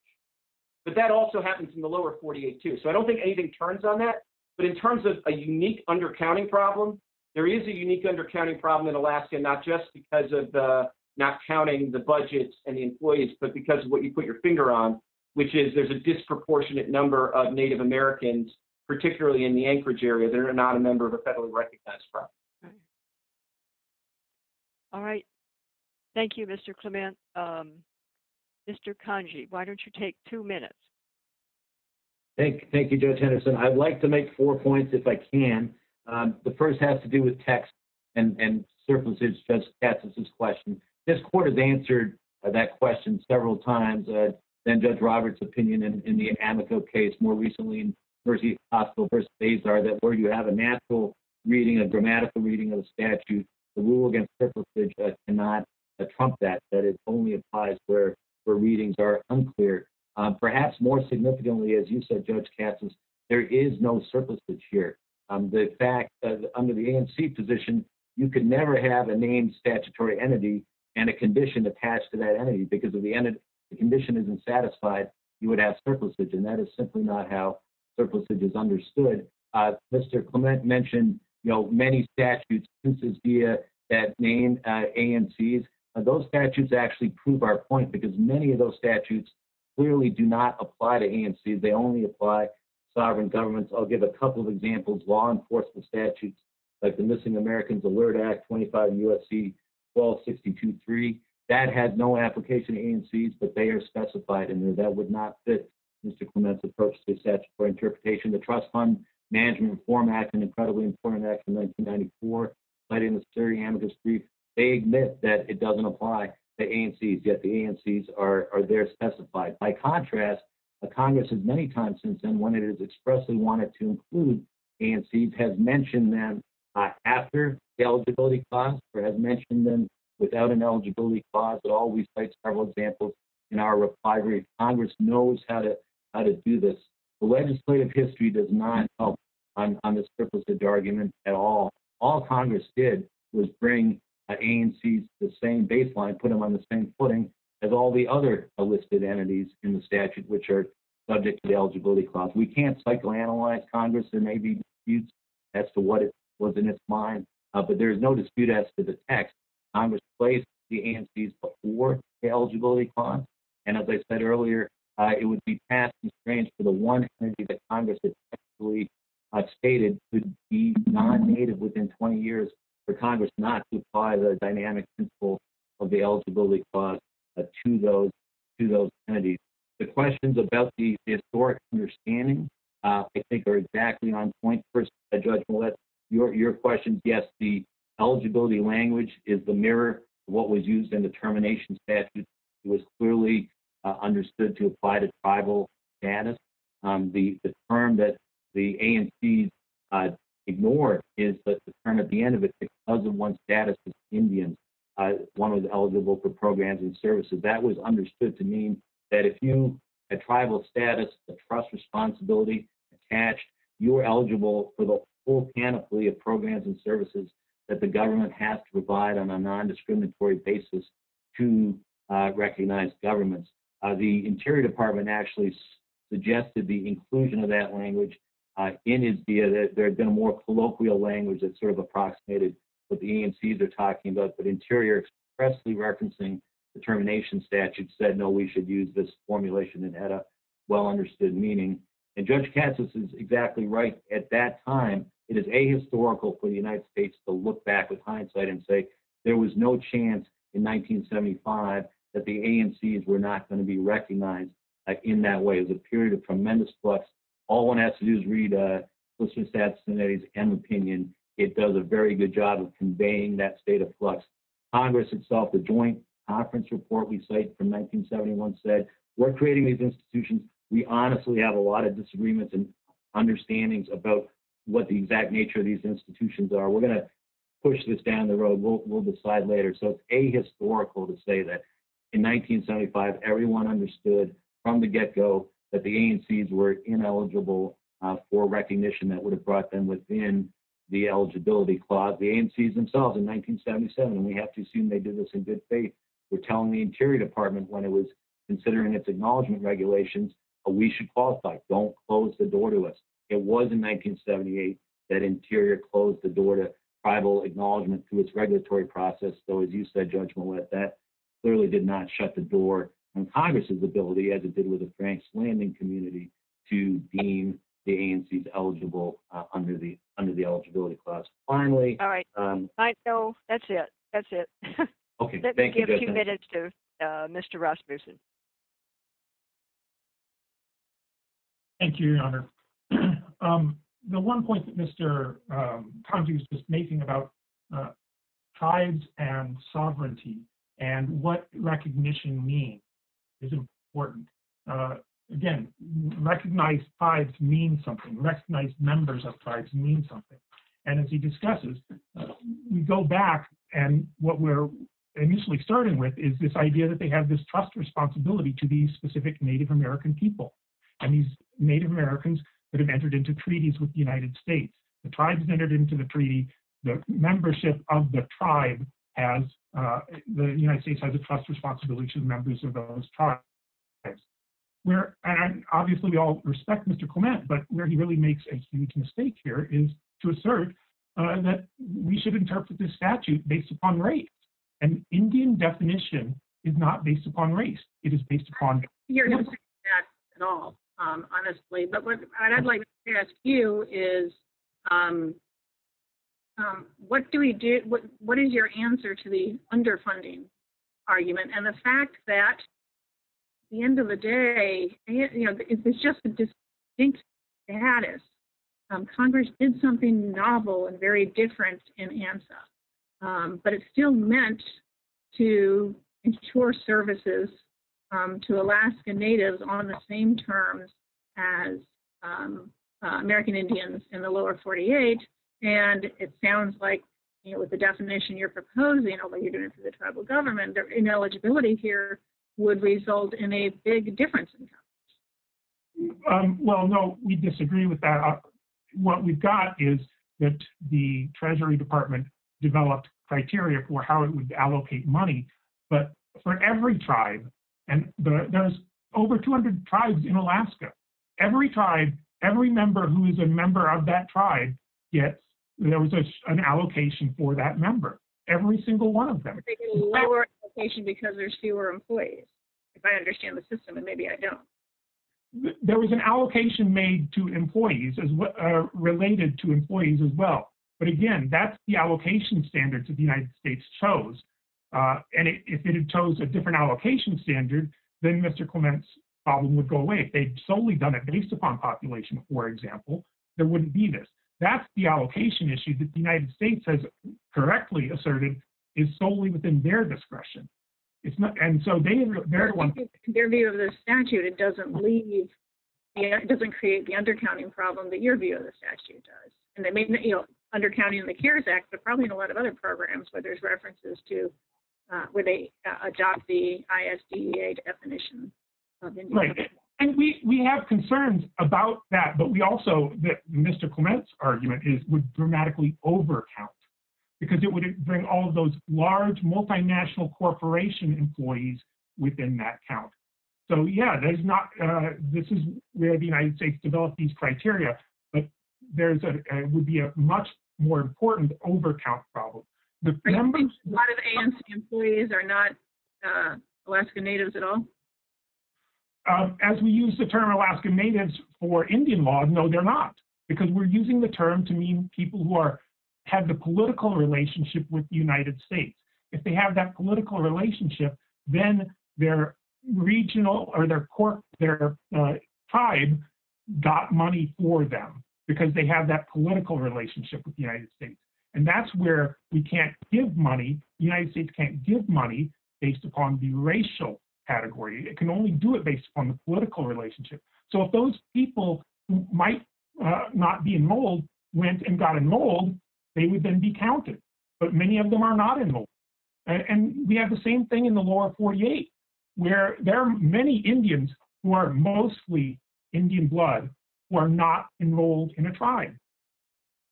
But that also happens in the lower 48 too. So I don't think anything turns on that. But in terms of a unique undercounting problem, there is a unique undercounting problem in Alaska, not just because of the not counting the budgets and the employees, but because of what you put your finger on, which is there's a disproportionate number of Native Americans, particularly in the Anchorage area, that are not a member of a federally recognized tribe. All right. Thank you, Mr. Clement. Um, Mr. Kanji, why don't you take two minutes? Thank, thank you, Judge Henderson. I'd like to make four points if I can. Um, the first has to do with text and, and surplusage, Judge Katsas' question. This court has answered uh, that question several times. Uh, then Judge Roberts' opinion in, in the Amico case, more recently in Mercy Hospital versus Azar, that where you have a natural reading, a grammatical reading of the statute, the rule against surplusage uh, cannot uh, trump that, that it only applies where, where readings are unclear. Um, perhaps more significantly, as you said, Judge Katsas, there is no surplusage here. Um, the fact that under the ANC position, you could never have a named statutory entity and a condition attached to that entity because if the, the condition isn't satisfied, you would have surplusage, and that is simply not how surplusage is understood. Uh, Mr. Clement mentioned, you know, many statutes, Princess Dia, that name uh, ANCs. Those statutes actually prove our point because many of those statutes clearly do not apply to ANCs. They only apply sovereign governments. I'll give a couple of examples. Law enforcement statutes like the Missing Americans Alert Act, 25 USC 12623. That has no application to ANCs, but they are specified in there. That would not fit Mr. Clement's approach to statutory interpretation. The Trust Fund Management Reform Act, an incredibly important act from 1994, cited in the CIRI amicus brief, they admit that it doesn't apply to ANCs, yet the ANCs are, are there specified. By contrast, Congress has many times since then, when it has expressly wanted to include ANCs, has mentioned them uh, after the eligibility clause or has mentioned them without an eligibility clause at all. We cite several examples in our reply brief. Congress knows how to how to do this. The legislative history does not help on, on this surplusage argument at all. All Congress did was bring ANCs the same baseline, put them on the same footing as all the other listed entities in the statute, which are subject to the eligibility clause. We can't psychoanalyze Congress. There may be disputes as to what it was in its mind, uh, but there is no dispute as to the text. Congress placed the ANCs before the eligibility clause, and as I said earlier, uh, it would be past and strange for the one entity that Congress had actually uh, stated could be non-native within 20 years for Congress not to apply the dynamic principle of the eligibility clause uh, to those to those entities. The questions about the, the historic understanding, uh, I think, are exactly on point. First, uh, Judge Millett, your your questions, yes, the eligibility language is the mirror of what was used in the termination statute. It was clearly uh, understood to apply to tribal status. Um, the the term that the ANCs uh, ignored is the, the term at the end of it because of one's status as Indians. Uh, one was eligible for programs and services. That was understood to mean that if you had tribal status, a trust responsibility attached, you were eligible for the full panoply of programs and services that the government has to provide on a non-discriminatory basis to uh, recognized governments. Uh, the Interior Department actually suggested the inclusion of that language uh, in ISDEA. That there had been a more colloquial language that sort of approximated what the ANCs are talking about, but Interior expressly referencing the termination statute said, no, we should use this formulation that had a well understood meaning. And Judge Katsas is exactly right. At that time, it is ahistorical for the United States to look back with hindsight and say there was no chance in 1975 that the ANCs were not going to be recognized uh, in that way. It was a period of tremendous flux. All one has to do is read uh, Solicitor Stats M opinion. It does a very good job of conveying that state of flux. Congress itself, the joint conference report we cite from 1971 said, we're creating these institutions. We honestly have a lot of disagreements and understandings about what the exact nature of these institutions are. We're going to push this down the road. We'll, we'll decide later. So it's ahistorical to say that in 1975, everyone understood from the get-go that the ANCs were ineligible uh, for recognition that would have brought them within the eligibility clause. The ANCs themselves in 1977, and we have to assume they did this in good faith, were telling the Interior Department when it was considering its acknowledgement regulations, oh, we should qualify. Don't close the door to us. It was in 1978 that Interior closed the door to tribal acknowledgement through its regulatory process. So as you said, Judge Millett, that clearly did not shut the door on Congress's ability, as it did with the Frank's Landing community, to deem the ANCs eligible uh, under the under the eligibility clause. Finally, All right, um, I know, that's it, that's it. okay, Let me thank you, give Judge. two minutes to uh, Mr. Rasmussen. Thank you, Your Honor. Um, The one point that Mr. um, Kanji was just making about uh, tribes and sovereignty and what recognition means is important. Uh, Again, recognized tribes mean something. Recognized members of tribes mean something. And as he discusses, uh, we go back and what we're initially starting with is this idea that they have this trust responsibility to these specific Native American people. And these Native Americans that have entered into treaties with the United States. The tribes entered into the treaty. The membership of the tribe has, uh, the United States has a trust responsibility to the members of those tribes. Where, and obviously we all respect Mr. Clement, but where he really makes a huge mistake here is to assert uh, that we should interpret this statute based upon race. An Indian definition is not based upon race. It is based upon You're not that at all, um, honestly. But what, what I'd like to ask you is, um, um, what do we do? What, what is your answer to the underfunding argument and the fact that at the end of the day, you know, it's it's just a distinct status. Um, Congress did something novel and very different in ANCSA, um, but it's still meant to ensure services um, to Alaska Natives on the same terms as um, uh, American Indians in the lower 48. And it sounds like, you know, with the definition you're proposing, although you're doing it through the tribal government, the ineligibility here would result in a big difference in coverage. Um, well, no, we disagree with that. Uh, what we've got is that the Treasury Department developed criteria for how it would allocate money, but for every tribe, and the, there's over 200 tribes in Alaska. Every tribe, every member who is a member of that tribe gets there was a, an allocation for that member. Every single one of them. They get a lower allocation because there's fewer employees, if I understand the system, and maybe I don't. there was an allocation made to employees as well, uh, related to employees as well. But again, that's the allocation standards that the United States chose. Uh, and it, if it had chose a different allocation standard, then Mr. Clement's problem would go away. If they'd solely done it based upon population, for example, there wouldn't be this. That's the allocation issue that the United States has correctly asserted is solely within their discretion. It's not, and so they they're In their view of the statute, it doesn't leave, it doesn't create the undercounting problem that your view of the statute does. And they may, you know, undercounting in the CARES Act, but probably in a lot of other programs where there's references to, uh, where they uh, adopt the ISDEA definition of. Right. And we, we have concerns about that, but we also, that Mr. Clement's argument is would dramatically overcount because it would bring all of those large multinational corporation employees within that count. So yeah, there's not, uh, this is where the United States developed these criteria, but there's a, would be a much more important overcount problem. The members, A lot of ANC employees are not uh, Alaska Natives at all? Um, as we use the term Alaska Natives for Indian law, no, they're not, because we're using the term to mean people who are have the political relationship with the United States. If they have that political relationship, then their regional or their court, their uh, tribe got money for them because they have that political relationship with the United States. And that's where we can't give money. The United States can't give money based upon the racial category. It can only do it based upon the political relationship. So if those people who might uh, not be enrolled went and got enrolled, they would then be counted. But many of them are not enrolled. And, and we have the same thing in the lower 48, where there are many Indians who are mostly Indian blood who are not enrolled in a tribe.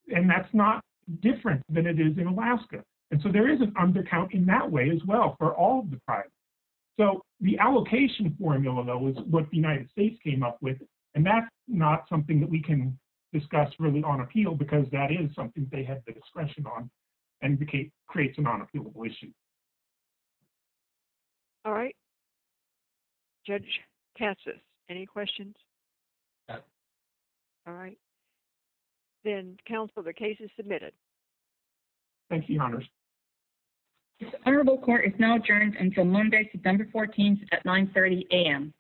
And that's not different than it is in Alaska. And so there is an undercount in that way as well for all of the tribes. So the allocation formula, though, is what the United States came up with, and that's not something that we can discuss really on appeal because that is something they have the discretion on and beca- creates a non-appealable issue. All right. Judge Katsas, any questions? No. All right. Then, counsel, the case is submitted. Thank you, Your Honors. This honorable court is now adjourned until Monday, September 14th at 9:30 a.m.